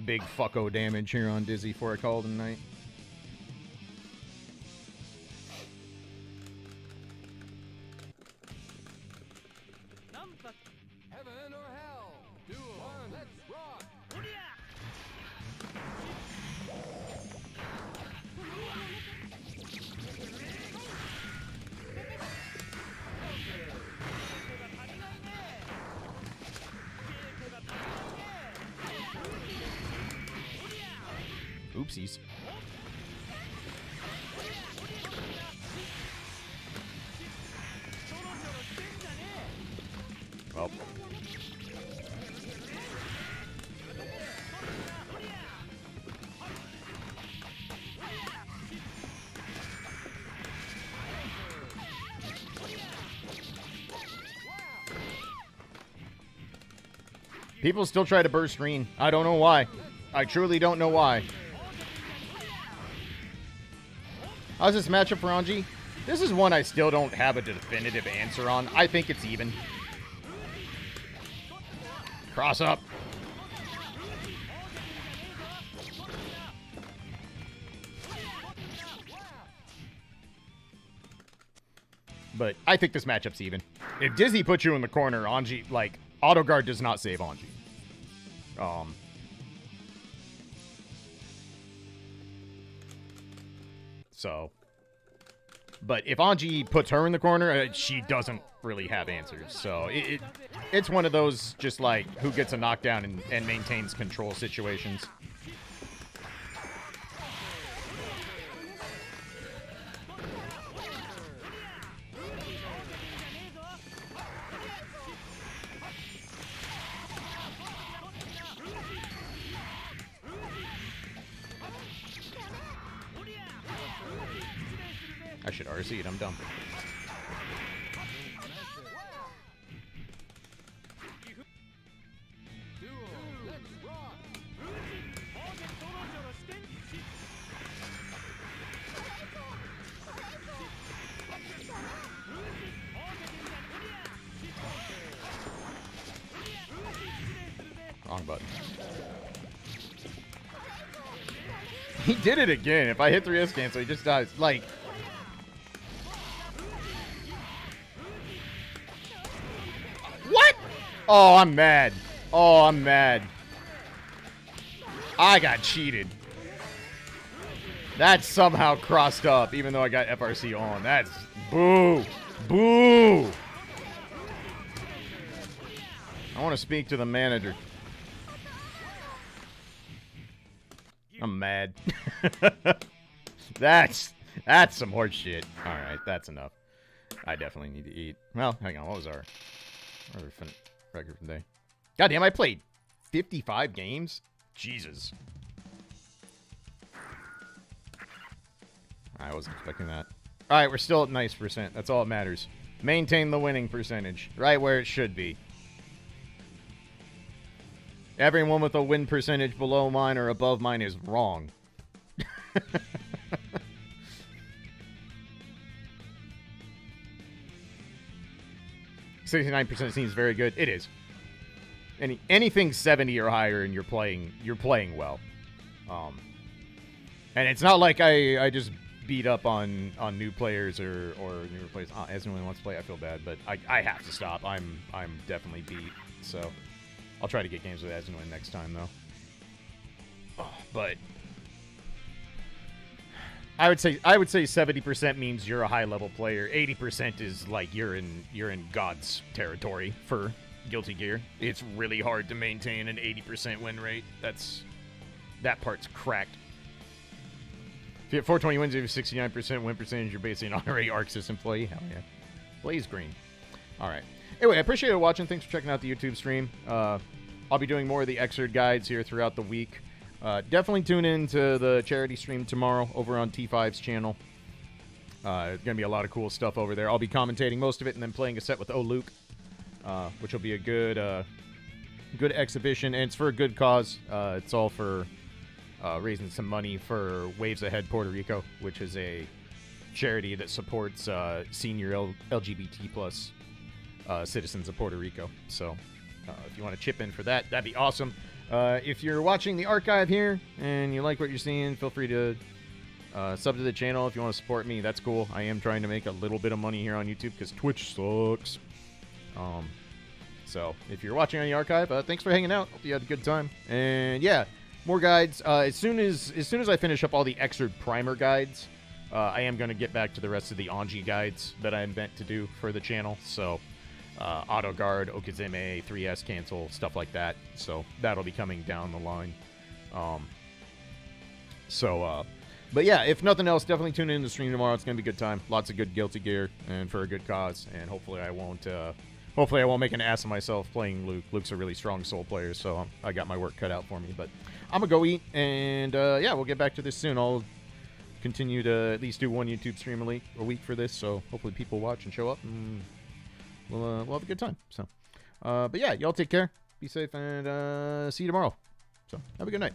big fucko damage here on Dizzy for a call it People still try to burst green. I don't know why. I truly don't know why. How's this matchup for Anji? This is one I still don't have a definitive answer on. I think it's even. Cross up. But I think this matchup's even. If Dizzy puts you in the corner, Anji, like, auto guard does not save Anji. Um. So. But if Anji puts her in the corner, uh, she doesn't really have answers. So it, it it's one of those just like who gets a knockdown and, and maintains control situations. Wrong button. He did it again. If I hit 3S cancel, he just dies. Like. Oh, I'm mad. Oh, I'm mad. I got cheated. That somehow crossed up, even though I got FRC on. That's boo. Boo. I want to speak to the manager. I'm mad. that's that's some horse shit. All right, that's enough. I definitely need to eat. Well, hang on. What was our, record for the day? Goddamn, I played 55 games. Jesus. I wasn't expecting that. All right, we're still at nice percent. That's all that matters. Maintain the winning percentage, right where it should be. Everyone with a win percentage below mine or above mine is wrong. Sixty-nine percent seems very good. It is. Any anything seventy or higher, and you're playing you're playing well. Um, and it's not like I I just beat up on on new players or or newer players. Uh, as anyone wants to play, I feel bad, but I I have to stop. I'm I'm definitely beat. So. I'll try to get games with Aswin next time, though. Oh, but I would say I would say seventy percent means you're a high level player. Eighty percent is like you're in you're in God's territory for Guilty Gear. It's really hard to maintain an eighty percent win rate. That's that part's cracked. If you have 420 wins, you have 69% win percentage. You're basically an honorary Arc Sys employee. Hell yeah. Blaze Green. All right. Anyway, I appreciate you watching. Thanks for checking out the YouTube stream. Uh, I'll be doing more of the Xrd guides here throughout the week. Uh, definitely tune in to the charity stream tomorrow over on T5's channel. Uh, going to be a lot of cool stuff over there. I'll be commentating most of it and then playing a set with O.Luke, uh, which will be a good uh, good exhibition. And it's for a good cause. Uh, it's all for uh, raising some money for Waves Ahead Puerto Rico, which is a charity that supports uh, senior L- LGBT plus citizens of Puerto Rico. So if you want to chip in for that, that'd be awesome. Uh, if you're watching the archive here and you like what you're seeing, feel free to uh, sub to the channel if you want to support me. That's cool. I am trying to make a little bit of money here on YouTube because Twitch sucks. Um, so if you're watching on the archive, uh, thanks for hanging out. Hope you had a good time. And yeah, more guides. Uh, as soon as as soon as I finish up all the Xrd primer guides, uh, I am going to get back to the rest of the Anji guides that I meant to do for the channel. So uh, auto guard, okizeme, 3S cancel, stuff like that. So that'll be coming down the line. Um, So, uh, but yeah, if nothing else, definitely tune in to the stream tomorrow. It's gonna be a good time. Lots of good guilty gear and for a good cause. And hopefully, I won't. Uh, hopefully, I won't make an ass of myself playing Luke. Luke's a really strong Sol player, so um, I got my work cut out for me. But I'm gonna go eat, and uh, yeah, we'll get back to this soon. I'll continue to at least do one YouTube stream a week, a week for this, so hopefully people watch and show up, and we'll uh, we'll have a good time. So, uh, but yeah, y'all take care, be safe, and uh, see you tomorrow. So have a good night.